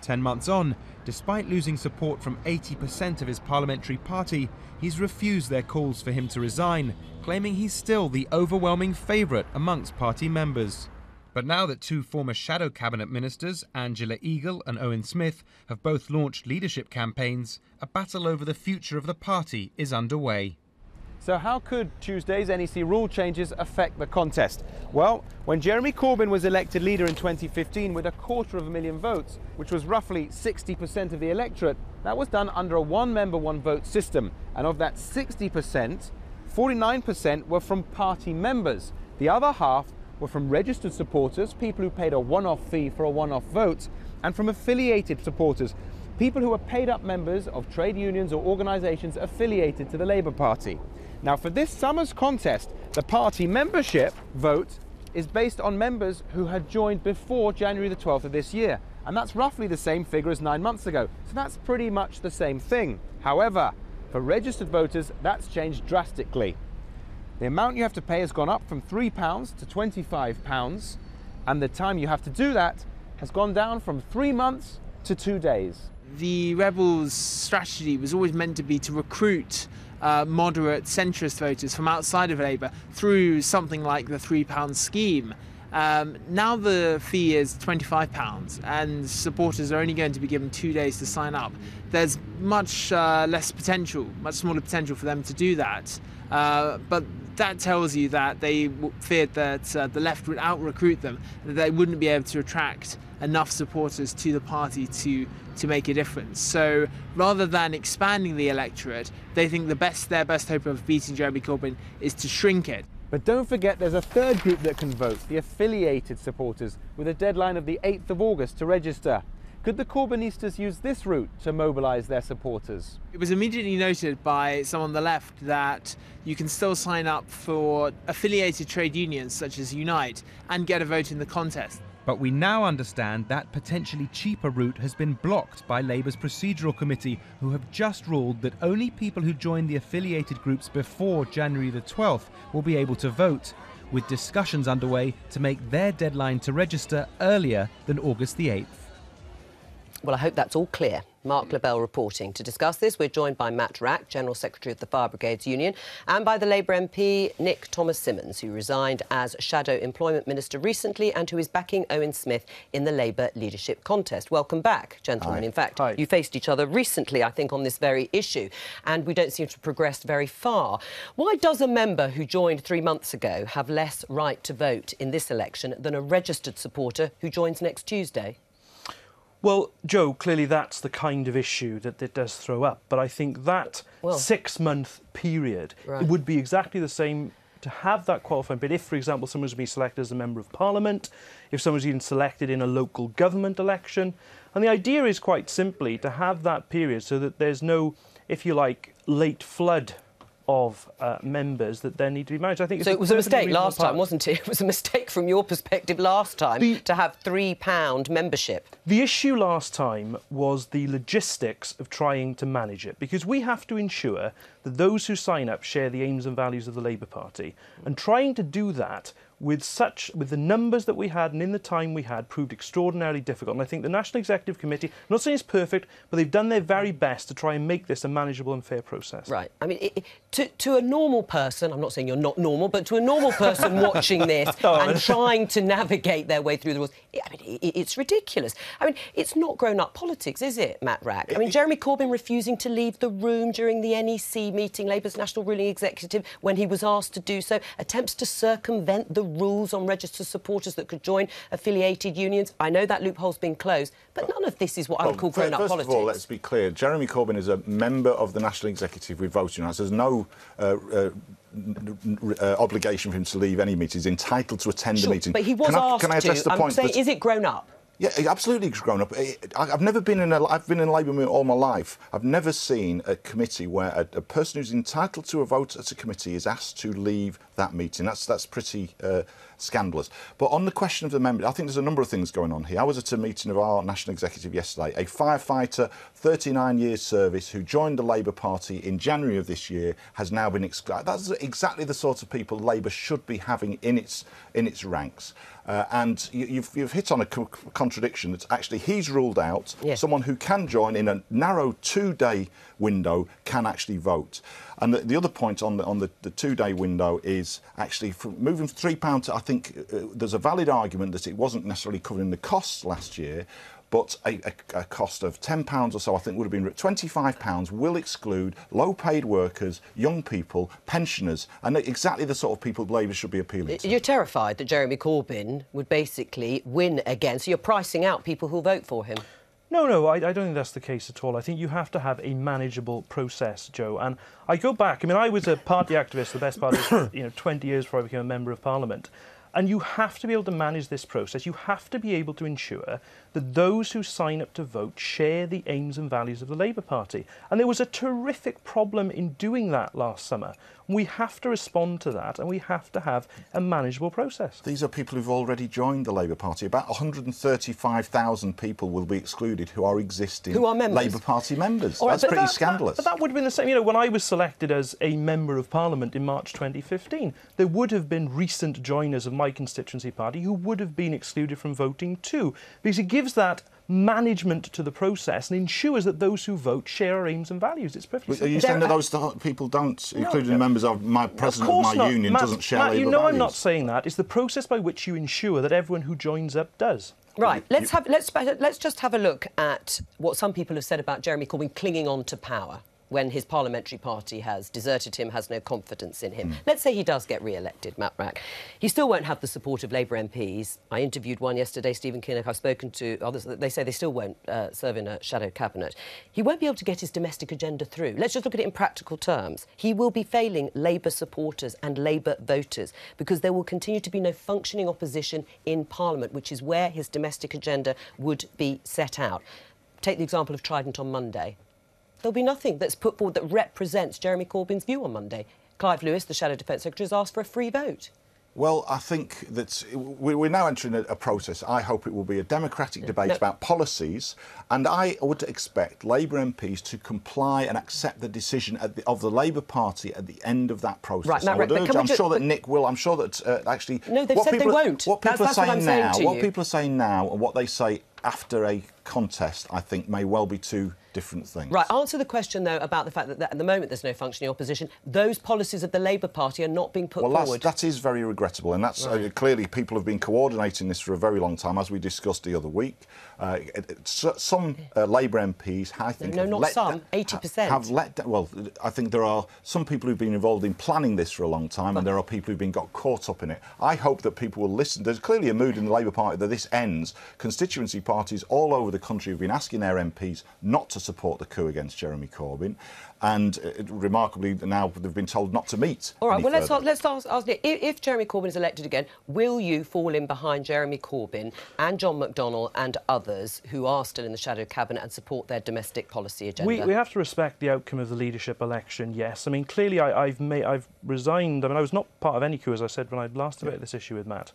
[SPEAKER 11] Ten months on, despite losing support from 80% of his parliamentary party, he's refused their calls for him to resign, claiming he's still the overwhelming favourite amongst party members. But now that two former shadow cabinet ministers, Angela Eagle and Owen Smith, have both launched leadership campaigns, a battle over the future of the party is underway.
[SPEAKER 14] So, how could Tuesday's NEC rule changes affect the contest? Well, when Jeremy Corbyn was elected leader in 2015 with a quarter of a million votes, which was roughly 60% of the electorate, that was done under a one member, one vote system. And of that 60%, 49% were from party members. The other half were from registered supporters, people who paid a one off fee for a one off vote, and from affiliated supporters, people who were paid up members of trade unions or organisations affiliated to the Labour Party. Now, for this summer's contest, the party membership vote is based on members who had joined before January the 12th of this year. And that's roughly the same figure as nine months ago. So that's pretty much the same thing. However, for registered voters, that's changed drastically. The amount you have to pay has gone up from £3 to £25, and the time you have to do that has gone down from three months to two days.
[SPEAKER 13] The Rebels' strategy was always meant to be to recruit uh, moderate centrist voters from outside of Labour through something like the £3 scheme. Um, now the fee is £25 and supporters are only going to be given two days to sign up. There's much uh, less potential, much smaller potential for them to do that. Uh, but that tells you that they feared that uh, the left would out recruit them, that they wouldn't be able to attract enough supporters to the party to to make a difference. So rather than expanding the electorate, they think the best their best hope of beating Jeremy Corbyn is to shrink it.
[SPEAKER 14] But don't forget there's a third group that can vote, the affiliated supporters, with a deadline of the 8th of August to register. Could the Corbynistas use this route to mobilise their supporters?
[SPEAKER 13] It was immediately noted by some on the left that you can still sign up for affiliated trade unions such as Unite and get a vote in the contest.
[SPEAKER 11] But we now understand that potentially cheaper route has been blocked by Labour's procedural committee, who have just ruled that only people who join the affiliated groups before January the 12th will be able to vote, with discussions underway to make their deadline to register earlier than August the 8th.
[SPEAKER 2] Well, I hope that's all clear. Mark Lobel reporting. To discuss this, we're joined by Matt Wrack, General Secretary of the Fire Brigades Union, and by the Labour MP Nick Thomas-Symonds, who resigned as Shadow Employment Minister recently and who is backing Owen Smith in the Labour leadership contest. Welcome back, gentlemen.
[SPEAKER 15] Hi.
[SPEAKER 2] In fact,
[SPEAKER 15] Hi.
[SPEAKER 2] you faced each other recently, I think, on this very issue, and we don't seem to have progressed very far. Why does a member who joined three months ago have less right to vote in this election than a registered supporter who joins next Tuesday?
[SPEAKER 15] Well, Joe, clearly that's the kind of issue that it does throw up. But I think that
[SPEAKER 2] Well-
[SPEAKER 15] six month period
[SPEAKER 2] Right.
[SPEAKER 15] would be exactly the same to have that qualifying bid if, for example, someone's been selected as a member of parliament, if someone's been selected in a local government election. And the idea is quite simply to have that period so that there's no, if you like, late flood of uh, members that then need to be managed. I think
[SPEAKER 2] so. It was a mistake last time, wasn't it? It was a mistake from your perspective last time the, to have three pound membership.
[SPEAKER 15] The issue last time was the logistics of trying to manage it, because we have to ensure that those who sign up share the aims and values of the Labour Party, and trying to do that with such with the numbers that we had and in the time we had proved extraordinarily difficult. And I think the National Executive Committee, I'm not saying it's perfect, but they've done their very best to try and make this a manageable and fair process.
[SPEAKER 2] Right. I mean, it, to, to a normal person, I'm not saying you're not normal, but to a normal person watching this oh, and trying to navigate their way through the rules, I mean, it, it's ridiculous. I mean, it's not grown-up politics, is it, Matt Wrack? I mean, Jeremy Corbyn refusing to leave the room during the NEC meeting, Labour's national ruling executive, when he was asked to do so, attempts to circumvent the rules on registered supporters that could join affiliated unions. I know that loophole's been closed, but none of this is what well, I would call grown-up politics.
[SPEAKER 16] First of all, let's be clear. Jeremy Corbyn is a member of the National Executive with voting rights. There's no uh, uh, uh, obligation for him to leave any meeting. He's entitled to attend
[SPEAKER 2] sure,
[SPEAKER 16] the meeting.
[SPEAKER 2] But he was
[SPEAKER 16] can
[SPEAKER 2] asked
[SPEAKER 16] can I address
[SPEAKER 2] to.
[SPEAKER 16] the
[SPEAKER 2] I'm
[SPEAKER 16] point
[SPEAKER 2] saying,
[SPEAKER 16] that,
[SPEAKER 2] is it grown up?
[SPEAKER 16] Yeah, absolutely grown up. I've never been in a. I've been in Labour movement all my life. I've never seen a committee where a, a, person who's entitled to a vote at a committee is asked to leave that meeting. That's that's pretty uh, scandalous. But on the question of the member, I think there's a number of things going on here. I was at a meeting of our national executive yesterday. A firefighter, 39 years service, who joined the Labour Party in January of this year, has now been excluded. That's exactly the sort of people Labour should be having in its in its ranks. Uh, and you, you've, you've, hit on a co contradiction that actually he's ruled out yes. someone who can join in a narrow two-day window can actually vote. And the, the other point on the, on the, the two-day window is actually moving from three pounds. I think uh, there's a valid argument that it wasn't necessarily covering the costs last year, but a, a, a cost of £10 or so, I think, would have been £25 will exclude low paid workers, young people, pensioners, and exactly the sort of people Labour should be appealing to.
[SPEAKER 2] You're terrified that Jeremy Corbyn would basically win again, so you're pricing out people who'll vote for him.
[SPEAKER 15] No, no, I, I, don't think that's the case at all. I think you have to have a manageable process, Joe. And I go back. I mean, I was a party activist the best part of you know 20 years before I became a member of Parliament. And you have to be able to manage this process. You have to be able to ensure that those who sign up to vote share the aims and values of the Labour Party. And there was a terrific problem in doing that last summer. We have to respond to that and we have to have a manageable process.
[SPEAKER 16] These are people who've already joined the Labour Party. About 135,000 people will be excluded who are existing
[SPEAKER 2] who are
[SPEAKER 16] Labour Party members. Right, That's pretty
[SPEAKER 15] that,
[SPEAKER 16] scandalous.
[SPEAKER 15] That, but that would have been the same. You know, when I was selected as a Member of Parliament in March 2015, there would have been recent joiners of my constituency party who would have been excluded from voting too. Because it gives that management to the process and ensures that those who vote share our aims and values. It's perfectly
[SPEAKER 16] simple. Are you saying that those people don't, including no, members of my president of, of my not. union,
[SPEAKER 15] Matt,
[SPEAKER 16] doesn't share
[SPEAKER 15] Matt,
[SPEAKER 16] Labour
[SPEAKER 15] you know
[SPEAKER 16] values?
[SPEAKER 15] I'm not saying that. It's the process by which you ensure that everyone who joins up does.
[SPEAKER 2] Right. Let's have let's let's just have a look at what some people have said about Jeremy Corbyn clinging on to power when his parliamentary party has deserted him, has no confidence in him. Mm. Let's say he does get re-elected, Matt Wrack. He still won't have the support of Labour MPs. I interviewed one yesterday, Stephen Kinnock. I've spoken to others. They say they still won't uh, serve in a shadow cabinet. He won't be able to get his domestic agenda through. Let's just look at it in practical terms. He will be failing Labour supporters and Labour voters because there will continue to be no functioning opposition in Parliament, which is where his domestic agenda would be set out. Take the example of Trident on Monday. There'll be nothing that's put forward that represents Jeremy Corbyn's view on Monday. Clive Lewis, the Shadow Defence Secretary, has asked for a free vote.
[SPEAKER 16] Well, I think that we're now entering a, process. I hope it will be a democratic debate no. about policies, and I would expect Labour MPs to comply and accept the decision the, of the Labour Party at the end of that process.
[SPEAKER 2] Right,
[SPEAKER 16] would
[SPEAKER 2] urge,
[SPEAKER 16] I'm sure that Nick will. I'm sure that uh, actually.
[SPEAKER 2] No, they've said
[SPEAKER 16] people,
[SPEAKER 2] they won't.
[SPEAKER 16] What people
[SPEAKER 2] that's,
[SPEAKER 16] are
[SPEAKER 2] saying
[SPEAKER 16] now, what people are saying now, and what they say after a contest, I think, may well be two different things.
[SPEAKER 2] Right, answer the question, though, about the fact that, that at the moment there's no functioning opposition. Those policies of the Labour Party are not being put
[SPEAKER 16] well,
[SPEAKER 2] forward.
[SPEAKER 16] that is very regrettable, and that's right. uh, clearly people have been coordinating this for a very long time, as we discussed the other week. Uh, some uh, Labour MPs, I think,
[SPEAKER 2] no, not some, eighty percent
[SPEAKER 16] have let. Well, I think there are some people who've been involved in planning this for a long time, and there are people who've been got caught up in it. I hope that people will listen. There's clearly a mood in the Labour Party that this ends. Constituency parties all over the country have been asking their MPs not to support the coup against Jeremy Corbyn. And uh, remarkably, now they've been told not to meet.
[SPEAKER 2] All right,
[SPEAKER 16] any
[SPEAKER 2] well, let's,
[SPEAKER 16] further.
[SPEAKER 2] let's ask, ask Nick. If, if Jeremy Corbyn is elected again, will you fall in behind Jeremy Corbyn and John McDonnell and others who are still in the shadow cabinet and support their domestic policy agenda?
[SPEAKER 15] We, we have to respect the outcome of the leadership election, yes. I mean, clearly I, I've, made, I've resigned. I mean, I was not part of any coup, as I said when I last debated this issue with Matt.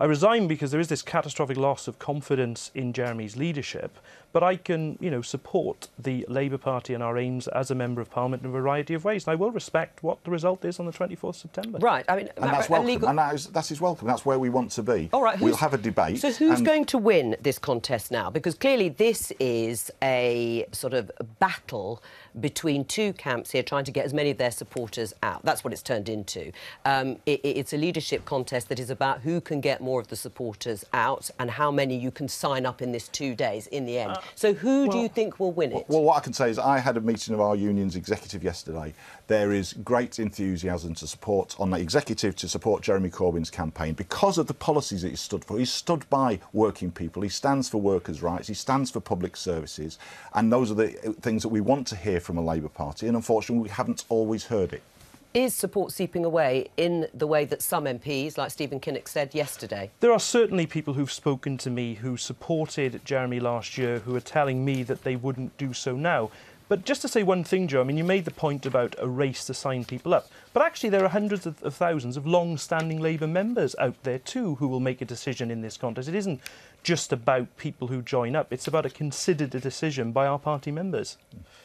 [SPEAKER 15] I resigned because there is this catastrophic loss of confidence in Jeremy's leadership, but I can, you know, support the Labour Party and our aims as a Member of Parliament in a variety of ways. And I will respect what the result is on the 24th September.
[SPEAKER 2] Right, I mean...
[SPEAKER 16] and that's welcome. And that is, that is welcome. That's where we want to be.
[SPEAKER 2] All right,
[SPEAKER 16] we'll have a debate.
[SPEAKER 2] So who's
[SPEAKER 16] and-
[SPEAKER 2] going to win this contest now? Because clearly this is a sort of battle between two camps here trying to get as many of their supporters out. That's what it's turned into. Um, it, it's a leadership contest that is about who can get more of the supporters out and how many you can sign up in this two days in the end. So who do you think will win it?
[SPEAKER 16] Well, what I can say is I had a meeting of our union's executive yesterday. There is great enthusiasm to support on the executive to support Jeremy Corbyn's campaign because of the policies that he stood for. He's stood by working people. He stands for workers' rights. He stands for public services, and those are the things that we want to hear from a Labour Party. And unfortunately, we haven't always heard it.
[SPEAKER 2] Is support seeping away in the way that some MPs, like Stephen Kinnock, said yesterday?
[SPEAKER 15] There are certainly people who've spoken to me who supported Jeremy last year who are telling me that they wouldn't do so now. But just to say one thing, Joe, I mean, you made the point about a race to sign people up. But actually, there are hundreds of, thousands of long standing Labour members out there too who will make a decision in this contest. It isn't just about people who join up, it's about a considered decision by our party members.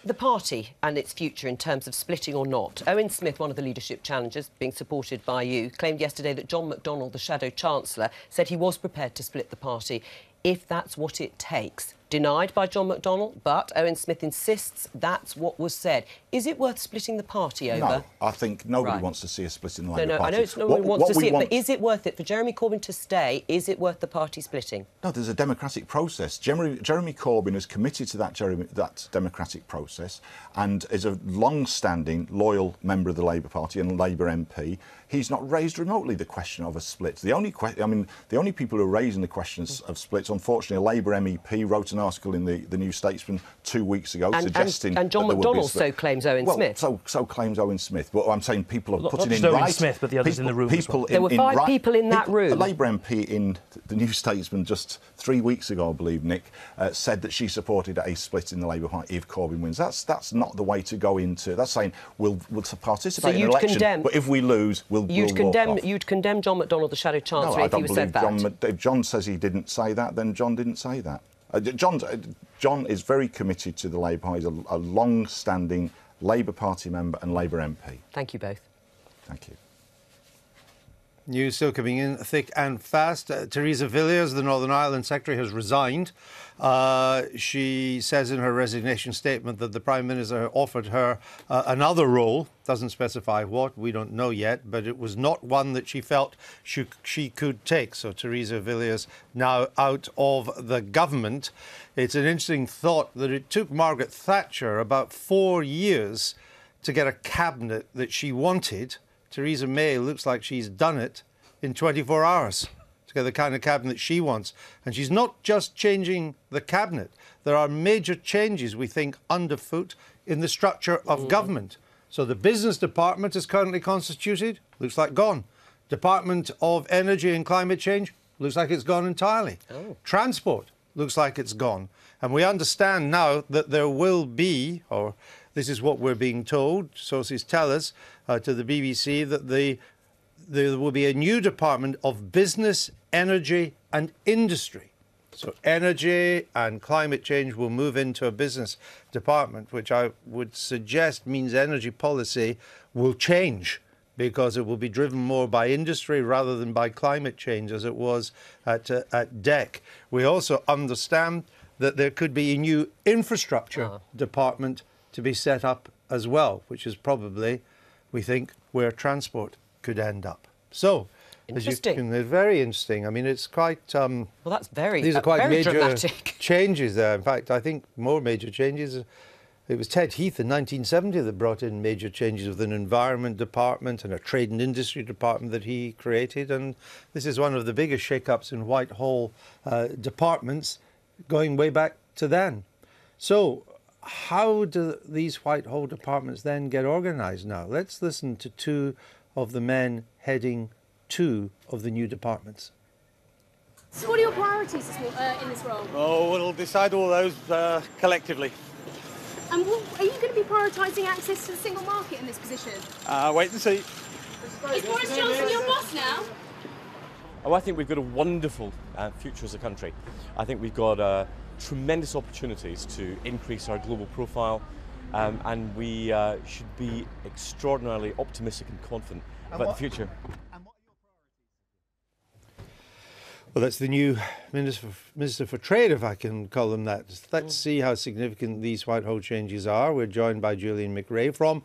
[SPEAKER 2] The party and its future in terms of splitting or not. Owen Smith, one of the leadership challengers, being supported by you, claimed yesterday that John McDonnell, the shadow chancellor, said he was prepared to split the party if that's what it takes. Denied by John McDonnell, but Owen Smith insists that's what was said. Is it worth splitting the party over?
[SPEAKER 16] No, I think nobody
[SPEAKER 2] Right.
[SPEAKER 16] wants to see a split in the
[SPEAKER 2] No,
[SPEAKER 16] Labour
[SPEAKER 2] no, I
[SPEAKER 16] Party.
[SPEAKER 2] know it's nobody
[SPEAKER 16] What-
[SPEAKER 2] wants
[SPEAKER 16] what
[SPEAKER 2] to see it,
[SPEAKER 16] want-
[SPEAKER 2] but is it worth it for Jeremy Corbyn to stay? Is it worth the party splitting?
[SPEAKER 16] No, there's a democratic process. Jeremy, Jeremy Corbyn is committed to that, Jeremy, that democratic process and is a long-standing, loyal member of the Labour Party and Labour MP. He's not raised remotely the question of a split. The only, que- I mean, the only people who are raising the questions of splits, unfortunately, a Labour MEP wrote an article in the, the New Statesman two weeks ago
[SPEAKER 2] And- and-
[SPEAKER 16] suggesting
[SPEAKER 2] and John
[SPEAKER 16] that there would be a
[SPEAKER 2] McDonnell so claims Owen
[SPEAKER 16] well,
[SPEAKER 2] Smith.
[SPEAKER 16] So, so claims Owen Smith. But I'm saying people are
[SPEAKER 15] Not-
[SPEAKER 16] putting
[SPEAKER 15] not just
[SPEAKER 16] in
[SPEAKER 15] Owen
[SPEAKER 16] right.
[SPEAKER 15] Smith, but the others in the room as
[SPEAKER 16] People
[SPEAKER 15] well.
[SPEAKER 16] in,
[SPEAKER 2] There were
[SPEAKER 16] in
[SPEAKER 2] five
[SPEAKER 16] right-
[SPEAKER 2] people in that
[SPEAKER 16] people-
[SPEAKER 2] room.
[SPEAKER 16] A Labour MP in the New Statesman just three weeks ago, I believe, Nick, uh, said that she supported a split in the Labour Party if Corbyn wins. That's that's not the way to go into. That's saying we'll we'll participate in
[SPEAKER 2] you'd
[SPEAKER 16] an election,
[SPEAKER 2] condemn-
[SPEAKER 16] but if we lose, we'll
[SPEAKER 2] You'd
[SPEAKER 16] we'll walk
[SPEAKER 2] condemn, you'd condemn John McDonnell, the shadow
[SPEAKER 16] No,
[SPEAKER 2] chancellor,
[SPEAKER 16] I
[SPEAKER 2] if he was said that.
[SPEAKER 16] If John says he didn't say that, then John didn't say that. Uh, John, uh, John is very committed to the Labour Party. He's a, a long-standing Labour Party member and Labour MP.
[SPEAKER 2] Thank you both.
[SPEAKER 16] Thank you.
[SPEAKER 1] News still coming in thick and fast. Uh, Theresa Villiers, the Northern Ireland Secretary, has resigned. Uh, she says in her resignation statement that the Prime Minister offered her uh, another role, doesn't specify what, we don't know yet, but it was not one that she felt she, she could take. So Theresa Villiers now out of the government. It's an interesting thought that it took Margaret Thatcher about four years to get a cabinet that she wanted. Theresa May looks like she's done it in 24 hours to get the kind of cabinet that she wants. And she's not just changing the cabinet, there are major changes, we think, underfoot in the structure of government. So the business department is currently constituted, looks like gone. Department of Energy and Climate Change looks like it's gone entirely. Oh. Transport looks like it's gone. And we understand now that there will be, or this is what we're being told, sources tell us uh, to the BBC, that the, there will be a new department of business, energy, and industry. So energy and climate change will move into a business department, which I would suggest means energy policy will change because it will be driven more by industry rather than by climate change as it was at, uh, at DECC. We also understand that there could be a new infrastructure department to be set up as well, which is probably, we think, where transport could end up. So, as you
[SPEAKER 2] Interesting.
[SPEAKER 1] can- they're very interesting. I mean, it's quite. Um,
[SPEAKER 2] Well, that's very,
[SPEAKER 1] these
[SPEAKER 2] uh,
[SPEAKER 1] are quite
[SPEAKER 2] very
[SPEAKER 1] major
[SPEAKER 2] dramatic.
[SPEAKER 1] changes there. In fact, I think more major changes. It was Ted Heath in 1970 that brought in major changes with an environment department and a trade and industry department that he created. And this is one of the biggest shake-ups in Whitehall uh, departments going way back to then. So, how do these white Whitehall departments then get organised now? Let's listen to two of the men heading two of the new departments.
[SPEAKER 17] So, what are your priorities uh, in this role?
[SPEAKER 18] Oh, we'll decide all those uh, collectively.
[SPEAKER 17] And what, are you going to be prioritising access to the single market in this position?
[SPEAKER 18] Uh, wait and see.
[SPEAKER 17] Is Boris Johnson your boss now?
[SPEAKER 19] Oh, I think we've got a wonderful uh, future as a country. I think we've got uh, tremendous opportunities to increase our global profile, um, and we uh, should be extraordinarily optimistic and confident
[SPEAKER 1] And
[SPEAKER 19] about
[SPEAKER 1] what-
[SPEAKER 19] the future.
[SPEAKER 1] Well, that's the new Minister for, Minister for Trade, if I can call him that. Let's see how significant these Whitehall changes are. We're joined by Julian McCrae from,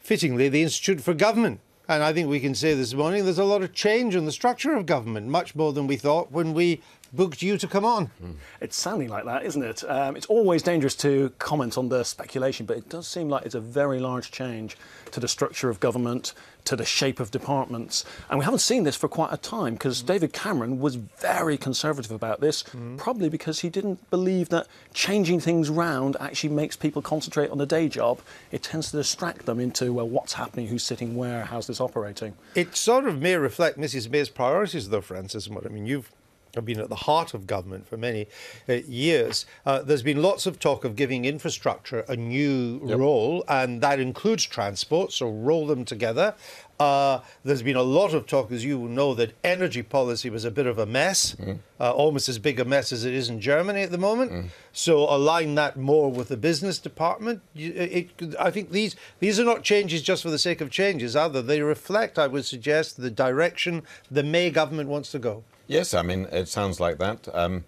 [SPEAKER 1] fittingly, the Institute for Government. And I think we can say this morning there's a lot of change in the structure of government, much more than we thought when we booked you to come on. Hmm.
[SPEAKER 20] It's sounding like that, isn't it? Um, it's always dangerous to comment on the speculation, but it does seem like it's a very large change to the structure of government, to the shape of departments. And we haven't seen this for quite a time because hmm. David Cameron was very conservative about this, hmm. probably because he didn't believe that changing things round actually makes people concentrate on the day job. It tends to distract them into well, what's happening, who's sitting where, how's this operating.
[SPEAKER 1] It sort of may reflect Mrs May's priorities, though, Francis. I mean, you've have been at the heart of government for many uh, years. Uh, there's been lots of talk of giving infrastructure a new role, and that includes transport, so roll them together. Uh, there's been a lot of talk, as you know, that energy policy was a bit of a mess, uh, almost as big a mess as it is in Germany at the moment. So align that more with the business department. It, it, I think these these are not changes just for the sake of changes, they? They reflect, I would suggest, the direction the May government wants to go.
[SPEAKER 3] Yes, I mean, it sounds like that. Um,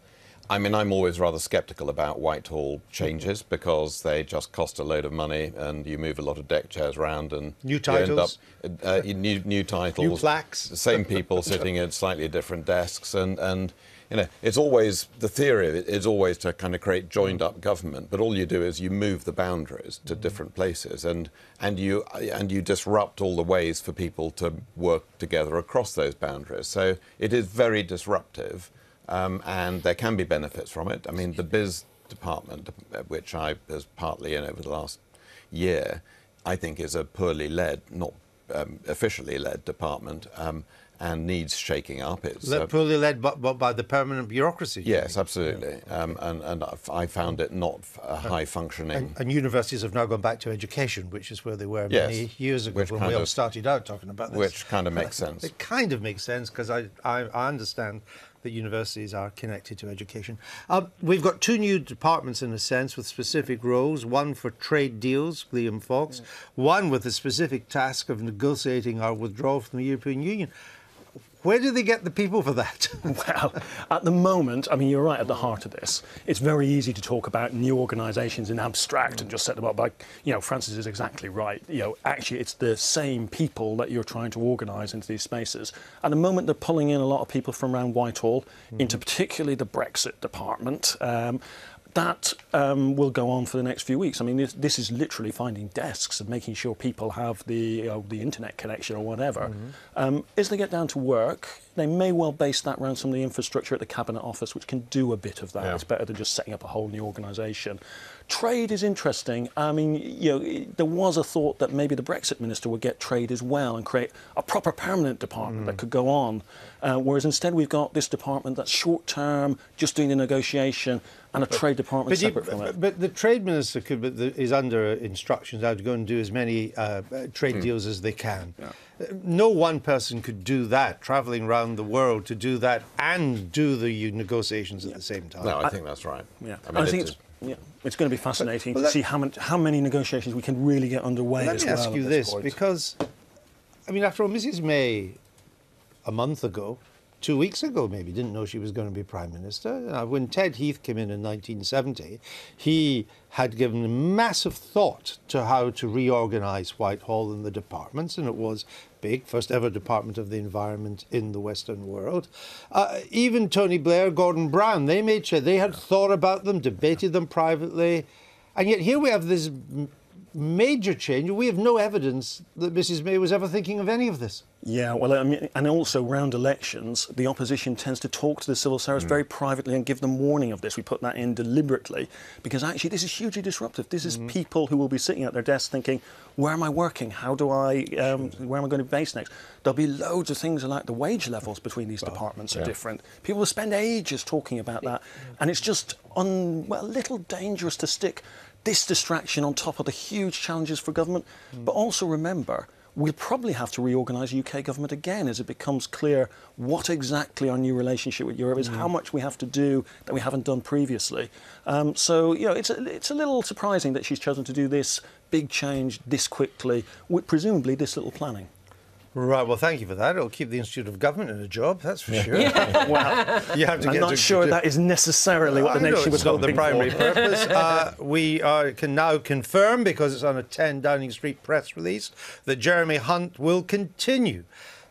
[SPEAKER 3] I mean, I'm always rather sceptical about Whitehall changes because they just cost a load of money and you move a lot of deck chairs around and
[SPEAKER 1] New
[SPEAKER 3] you end up,
[SPEAKER 1] titles.
[SPEAKER 3] uh, new, new titles,
[SPEAKER 1] plaques.
[SPEAKER 3] same people sitting at slightly different desks, and, and you know, it's always the theory is always to kind of create joined up government, but all you do is you move the boundaries to different places, and and you and you disrupt all the ways for people to work together across those boundaries. So it is very disruptive, um, and there can be benefits from it. I mean, the BIS department, which I was partly in over the last year, I think is a poorly led, not um, officially led department, um, and needs shaking up. It's
[SPEAKER 1] Le-
[SPEAKER 3] uh,
[SPEAKER 1] poorly led by, by- by the permanent bureaucracy.
[SPEAKER 3] Yes, absolutely. Um, and and I've- found it not f- a high functioning.
[SPEAKER 1] And, and universities have now gone back to education, which is where they were
[SPEAKER 3] Yes,
[SPEAKER 1] many years ago
[SPEAKER 3] which
[SPEAKER 1] when
[SPEAKER 3] kind
[SPEAKER 1] we all
[SPEAKER 3] of-
[SPEAKER 1] started out talking about this.
[SPEAKER 3] which kind of makes sense.
[SPEAKER 1] It kind of makes sense because I, I, I understand that universities are connected to education. Um, we've got two new departments in a sense with specific roles one for trade deals, Liam Fox, one with the specific task of negotiating our withdrawal from the European Union. Where do they get the people for that?
[SPEAKER 20] Well, at the moment, I mean, you're right at the heart of this. It's very easy to talk about new organisations in abstract and just set them up. Like, you know, Francis is exactly right. You know, actually, it's the same people that you're trying to organise into these spaces. At the moment, they're pulling in a lot of people from around Whitehall into particularly the Brexit department. Um, that um, will go on for the next few weeks. I mean, this, this is literally finding desks and making sure people have the you know, the internet connection or whatever. Um, as they get down to work, they may well base that around some of the infrastructure at the cabinet office, which can do a bit of that.
[SPEAKER 3] Yeah.
[SPEAKER 20] It's better than just setting up a whole new organisation. Trade is interesting. I mean, you know, there was a thought that maybe the Brexit minister would get trade as well and create a proper permanent department that could go on. Uh, whereas instead, we've got this department that's short term, just doing the negotiation, and a trade department
[SPEAKER 1] But, you-
[SPEAKER 20] separate from it.
[SPEAKER 1] but the trade minister could, but the, is under instructions how to go and do as many uh, uh, trade
[SPEAKER 20] Hmm.
[SPEAKER 1] deals as they can. Uh, No one person could do that, travelling around the world to do that and do the negotiations at the same time.
[SPEAKER 3] No, I think that's right.
[SPEAKER 20] Yeah,
[SPEAKER 3] I mean,
[SPEAKER 20] I think
[SPEAKER 3] it
[SPEAKER 20] it's, yeah, it's going to be fascinating
[SPEAKER 1] but
[SPEAKER 20] to
[SPEAKER 1] let-
[SPEAKER 20] see how many, how many negotiations we can really get underway
[SPEAKER 1] Let me
[SPEAKER 20] well.
[SPEAKER 1] ask you
[SPEAKER 20] this,
[SPEAKER 1] this, because, I mean, after all, Mrs. May, a month ago, two weeks ago maybe, didn't know she was going to be Prime Minister. Uh, when Ted Heath came in in 1970, he had given massive thought to how to reorganise Whitehall and the departments, and it was big, first ever Department of the Environment in the Western world. Uh, even Tony Blair, Gordon Brown, they made sure they had thought about them, debated them privately, and yet here we have this major change. We have no evidence that Mrs May was ever thinking of any of this.
[SPEAKER 20] Yeah, well, I mean, and also round elections, the opposition tends to talk to the civil service mm. very privately and give them warning of this. We put that in deliberately because actually this is hugely disruptive. This is mm. people who will be sitting at their desks thinking, where am I working? How do I, um, where am I going to be based next? There'll be loads of things like the wage levels between these well, departments yeah. are different. People will spend ages talking about that, and it's just un, well, a little dangerous to stick this distraction on top of the huge challenges for government. Mm. But also remember, we'll probably have to reorganise UK government again as it becomes clear what exactly our new relationship with Europe is, mm. how much we have to do that we haven't done previously. Um, so, you know, it's a, it's a little surprising that she's chosen to do this big change this quickly, with presumably this little planning.
[SPEAKER 1] Right. Well, thank you for that. It'll keep the Institute of Government in a job. That's for sure. Yeah.
[SPEAKER 20] well, you have to I'm not to, sure to, that is necessarily what the nation was
[SPEAKER 1] not the primary purpose. Uh, we are, can now confirm, because it's on a 10 Downing Street press release, that Jeremy Hunt will continue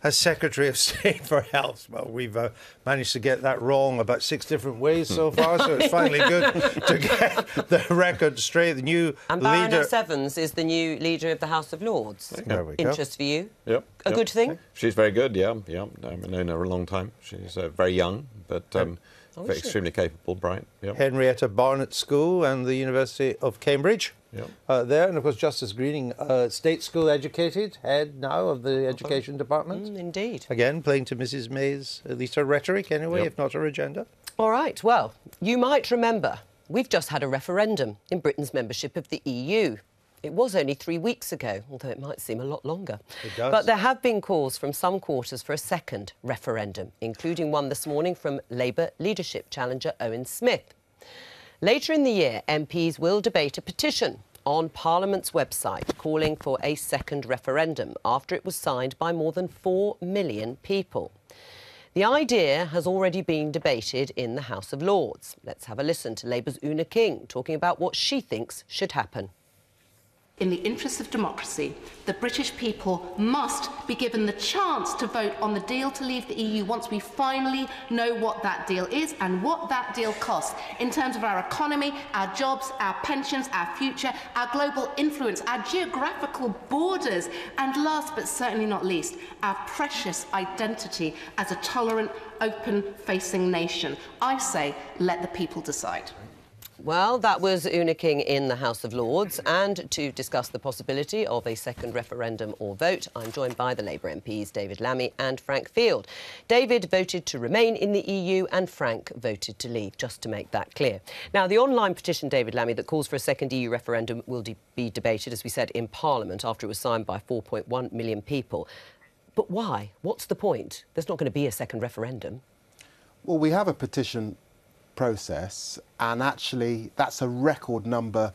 [SPEAKER 1] as Secretary of State for Health. Well, we've uh, managed to get that wrong about six different ways so far, so it's finally good to get the record straight. The new
[SPEAKER 2] and
[SPEAKER 1] leader.
[SPEAKER 2] Baroness Evans is the new leader of the House of Lords.
[SPEAKER 3] There we
[SPEAKER 2] go. Interest for you?
[SPEAKER 3] Yep.
[SPEAKER 2] A
[SPEAKER 3] yep.
[SPEAKER 2] good thing?
[SPEAKER 3] She's very good, yeah. yeah. I've known her a long time. She's uh, very young, but. Um, oh, extremely capable, bright. Yep.
[SPEAKER 1] Henrietta Barnett School and the University of Cambridge. Yep. Uh, there, and of course, Justine Greening, uh, state school educated, head now of the education department.
[SPEAKER 2] Mm, indeed.
[SPEAKER 1] Again, playing to Mrs. May's, at least her rhetoric anyway, yep. if not her agenda.
[SPEAKER 2] All right, well, you might remember we've just had a referendum in Britain's membership of the EU. It was only three weeks ago, although it might seem a lot longer.
[SPEAKER 1] It does.
[SPEAKER 2] But there have been calls from some quarters for a second referendum, including one this morning from Labour leadership challenger Owen Smith. Later in the year, MPs will debate a petition on Parliament's website calling for a second referendum after it was signed by more than 4 million people. The idea has already been debated in the House of Lords. Let's have a listen to Labour's Oona King talking about what she thinks should happen
[SPEAKER 21] in the interests of democracy, the British people must be given the chance to vote on the deal to leave the EU once we finally know what that deal is and what that deal costs in terms of our economy, our jobs, our pensions, our future, our global influence, our geographical borders, and last but certainly not least, our precious identity as a tolerant, open facing nation. I say, let the people decide.
[SPEAKER 2] Well, that was Oona King in the House of Lords. And to discuss the possibility of a second referendum or vote, I'm joined by the Labour MPs David Lammy and Frank Field. David voted to remain in the EU and Frank voted to leave, just to make that clear. Now, the online petition, David Lammy, that calls for a second EU referendum will de be debated, as we said, in Parliament after it was signed by 4.1 million people. But why? What's the point? There's not going to be a second referendum.
[SPEAKER 22] Well, we have a petition process, and actually, that's a record number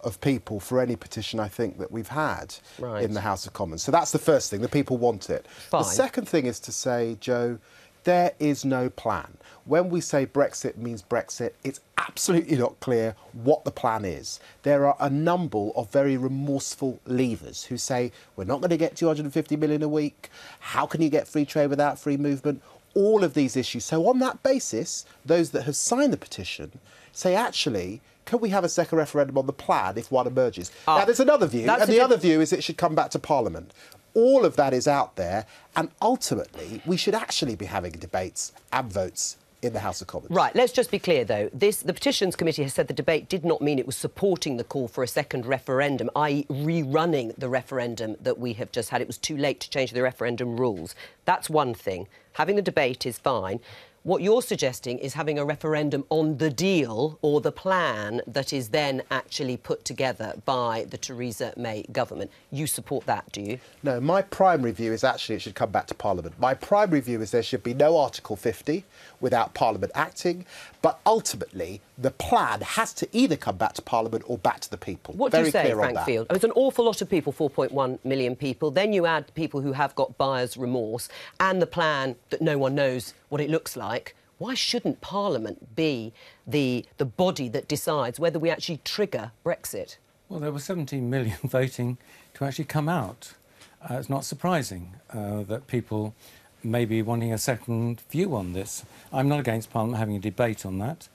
[SPEAKER 22] of people for any petition I think that we've had right. in the House of Commons. So that's the first thing, the people want it.
[SPEAKER 2] Fine.
[SPEAKER 22] The second thing is to say, Joe, there is no plan. When we say Brexit means Brexit, it's absolutely not clear what the plan is. There are a number of very remorseful leavers who say, we're not going to get 250 million a week. How can you get free trade without free movement? All of these issues. So, on that basis, those that have signed the petition say, actually, can we have a second referendum on the plan if one emerges? now, there's another view, and the other view is it should come back to Parliament. All of that is out there, and ultimately, we should actually be having debates and votes in the House of Commons.
[SPEAKER 2] Right, let's just be clear though. This, the Petitions Committee has said the debate did not mean it was supporting the call for a second referendum, i.e., rerunning the referendum that we have just had. It was too late to change the referendum rules. That's one thing. Having the debate is fine. What you're suggesting is having a referendum on the deal or the plan that is then actually put together by the Theresa May government. You support that, do you?
[SPEAKER 22] No, my primary view is actually it should come back to Parliament. My primary view is there should be no Article 50 without Parliament acting, but ultimately the plan has to either come back to Parliament or back to the people.
[SPEAKER 2] What
[SPEAKER 22] Very
[SPEAKER 2] do you say, Frank Field? It's an awful lot of people, 4.1 million people. Then you add people who have got buyer's remorse and the plan that no one knows what it looks like. Why shouldn't Parliament be the, the body that decides whether we actually trigger Brexit?
[SPEAKER 23] Well, there were 17 million voting to actually come out. Uh, it's not surprising uh, that people may be wanting a second view on this. I'm not against Parliament having a debate on that,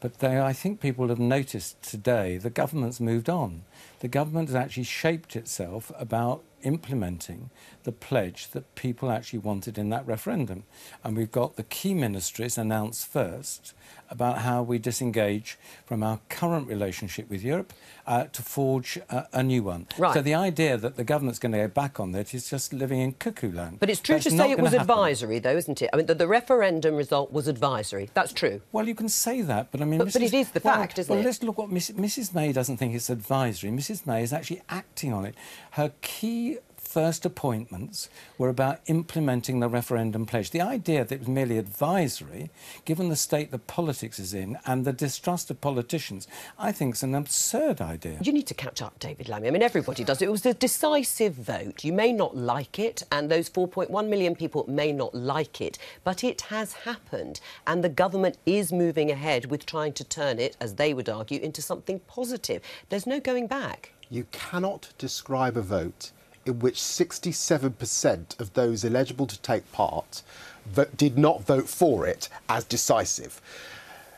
[SPEAKER 23] But they, I think people have noticed today the government's moved on. The government has actually shaped itself about implementing the pledge that people actually wanted in that referendum. And we've got the key ministries announced first about how we disengage from our current relationship with Europe uh, to forge uh, a new one.
[SPEAKER 2] Right.
[SPEAKER 23] So the idea that the government's going to go back on that is just living in cuckoo land.
[SPEAKER 2] But it's true
[SPEAKER 23] That's
[SPEAKER 2] to say it was
[SPEAKER 23] happen.
[SPEAKER 2] advisory, though, isn't it? I mean, the, the referendum result was advisory. That's true.
[SPEAKER 23] Well, you can say that, but I mean,
[SPEAKER 2] But- but it is the
[SPEAKER 23] well,
[SPEAKER 2] fact, isn't
[SPEAKER 23] well,
[SPEAKER 2] it?
[SPEAKER 23] let's look what Miss, Mrs. May doesn't think it's advisory. Mrs. May is actually acting on it. Her key first appointments were about implementing the referendum pledge. The idea that it was merely advisory, given the state that politics is in and the distrust of politicians, I think is an absurd idea.
[SPEAKER 2] You need to catch up, David Lammy. I mean, everybody does. It was a decisive vote. You may not like it, and those 4.1 million people may not like it, but it has happened, and the government is moving ahead with trying to turn it, as they would argue, into something positive. There's no going back.
[SPEAKER 22] You cannot describe a vote in which 67% of those eligible to take part did not vote for it as decisive.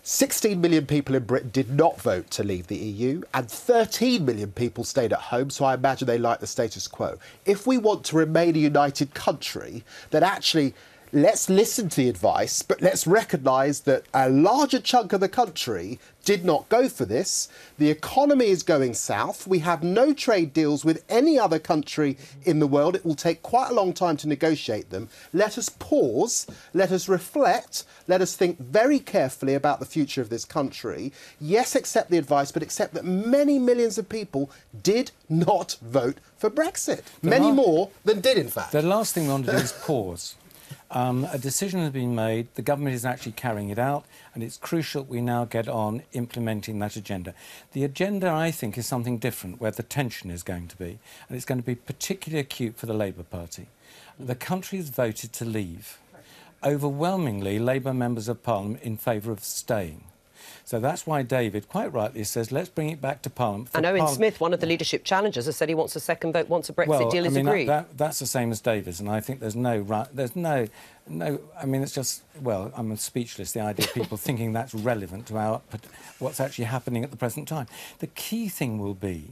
[SPEAKER 22] 16 million people in Britain did not vote to leave the EU, and 13 million people stayed at home, so I imagine they like the status quo. If we want to remain a united country, then actually let's listen to the advice, but let's recognise that a larger chunk of the country did not go for this. The economy is going south. We have no trade deals with any other country in the world. It will take quite a long time to negotiate them. Let us pause, let us reflect, let us think very carefully about the future of this country. Yes, accept the advice, but accept that many millions of people did not vote for Brexit.
[SPEAKER 23] The
[SPEAKER 22] many more than did, in fact.
[SPEAKER 23] The last thing we want to do is pause. Um, a decision has been made, the government is actually carrying it out, and it's crucial we now get on implementing that agenda. The agenda, I think, is something different, where the tension is going to be, and it's going to be particularly acute for the Labour Party. The country has voted to leave. Overwhelmingly, Labour members of Parliament in favour of staying. So that's why David quite rightly says, let's bring it back to Parliament. for
[SPEAKER 2] And Owen
[SPEAKER 23] Parliament-
[SPEAKER 2] Smith, one of the leadership challengers, has said he wants a second vote once a Brexit
[SPEAKER 23] well,
[SPEAKER 2] deal
[SPEAKER 23] I
[SPEAKER 2] is
[SPEAKER 23] mean, that-
[SPEAKER 2] agreed.
[SPEAKER 23] That, that's the same as David's, and I think there's no right. There's no, no. I mean, it's just well, I'm speechless. The idea of people thinking that's relevant to our what's actually happening at the present time. The key thing will be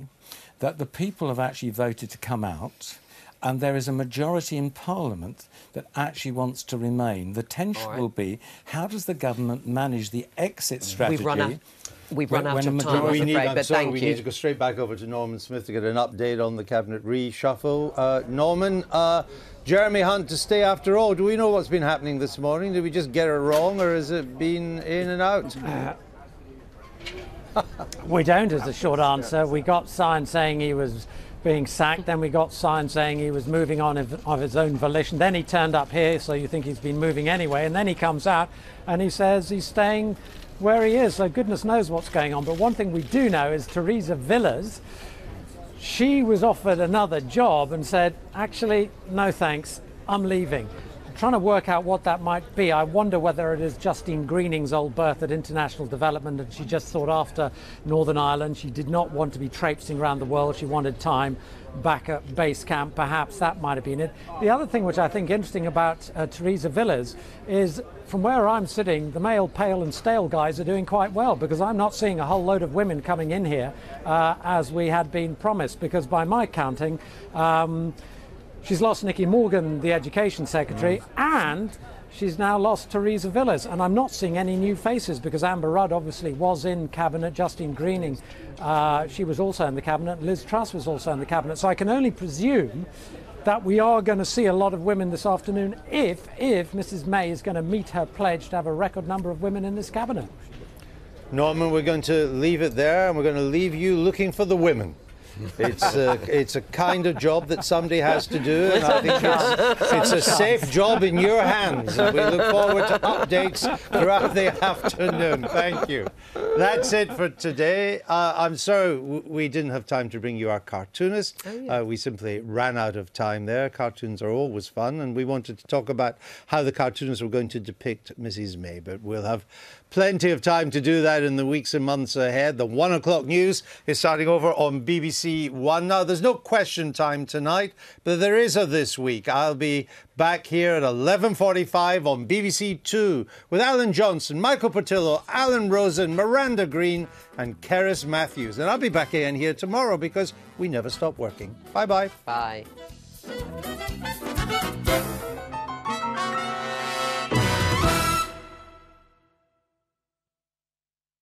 [SPEAKER 23] that the people have actually voted to come out. And there is a majority in Parliament that actually wants to remain. The tension
[SPEAKER 2] All right.
[SPEAKER 23] will be how does the government manage the exit strategy?
[SPEAKER 2] We've run out, we've run
[SPEAKER 23] when-
[SPEAKER 2] out
[SPEAKER 23] when
[SPEAKER 2] of time,
[SPEAKER 23] majority-
[SPEAKER 2] I'm
[SPEAKER 1] we need,
[SPEAKER 2] afraid,
[SPEAKER 1] I'm
[SPEAKER 2] but
[SPEAKER 1] sorry,
[SPEAKER 2] thank
[SPEAKER 1] we
[SPEAKER 2] you.
[SPEAKER 1] need to go straight back over to Norman Smith to get an update on the cabinet reshuffle. Uh, Norman, uh, Jeremy Hunt to stay after all. Do we know what's been happening this morning? Did we just get it wrong, or has it been in and out?
[SPEAKER 9] We don't, is the short answer. We got signs saying he was being sacked, then we got signs saying he was moving on of, his own volition. Then he turned up here, so you think he's been moving anyway, and then he comes out and he says he's staying where he is. So goodness knows what's going on. But one thing we do know is Theresa Villiers, she was offered another job and said, actually, no thanks, I'm leaving. Trying to work out what that might be. I wonder whether it is Justine Greening's old berth at international development and she just thought after Northern Ireland she did not want to be traipsing around the world. She wanted time back at base camp. Perhaps that might have been it. The other thing which I think interesting about uh, Theresa Villiers is from where I'm sitting, the male, pale, and stale guys are doing quite well because I'm not seeing a whole load of women coming in here uh, as we had been promised. Because by my counting, um, she's lost Nicky Morgan, the education secretary, and she's now lost Theresa Villiers. And I'm not seeing any new faces because Amber Rudd obviously was in cabinet, Justine Greening, uh, she was also in the cabinet, Liz Truss was also in the cabinet. So I can only presume that we are going to see a lot of women this afternoon if if Mrs May is going to meet her pledge to have a record number of women in this cabinet.
[SPEAKER 1] Norman, we're going to leave it there, and we're going to leave you looking for the women. It's a, it's a kind of job that somebody has to do, and I think it's, it's a safe job in your hands. And we look forward to updates throughout the afternoon. Thank you. That's it for today. Uh, I'm sorry we didn't have time to bring you our cartoonist. uh, we simply ran out of time there. Cartoons are always fun, and we wanted to talk about how the cartoonists were going to depict Mrs. May, but we'll have Plenty of time to do that in the weeks and months ahead. The one o'clock news is starting over on BBC One. Now, there's no question time tonight, but there is a this week. I'll be back here at 11.45 on BBC Two with Alan Johnson, Michael Portillo, Alan Rosen, Miranda Green and Keris Matthews. And I'll be back again here tomorrow because we never stop working. Bye-bye.
[SPEAKER 2] Bye.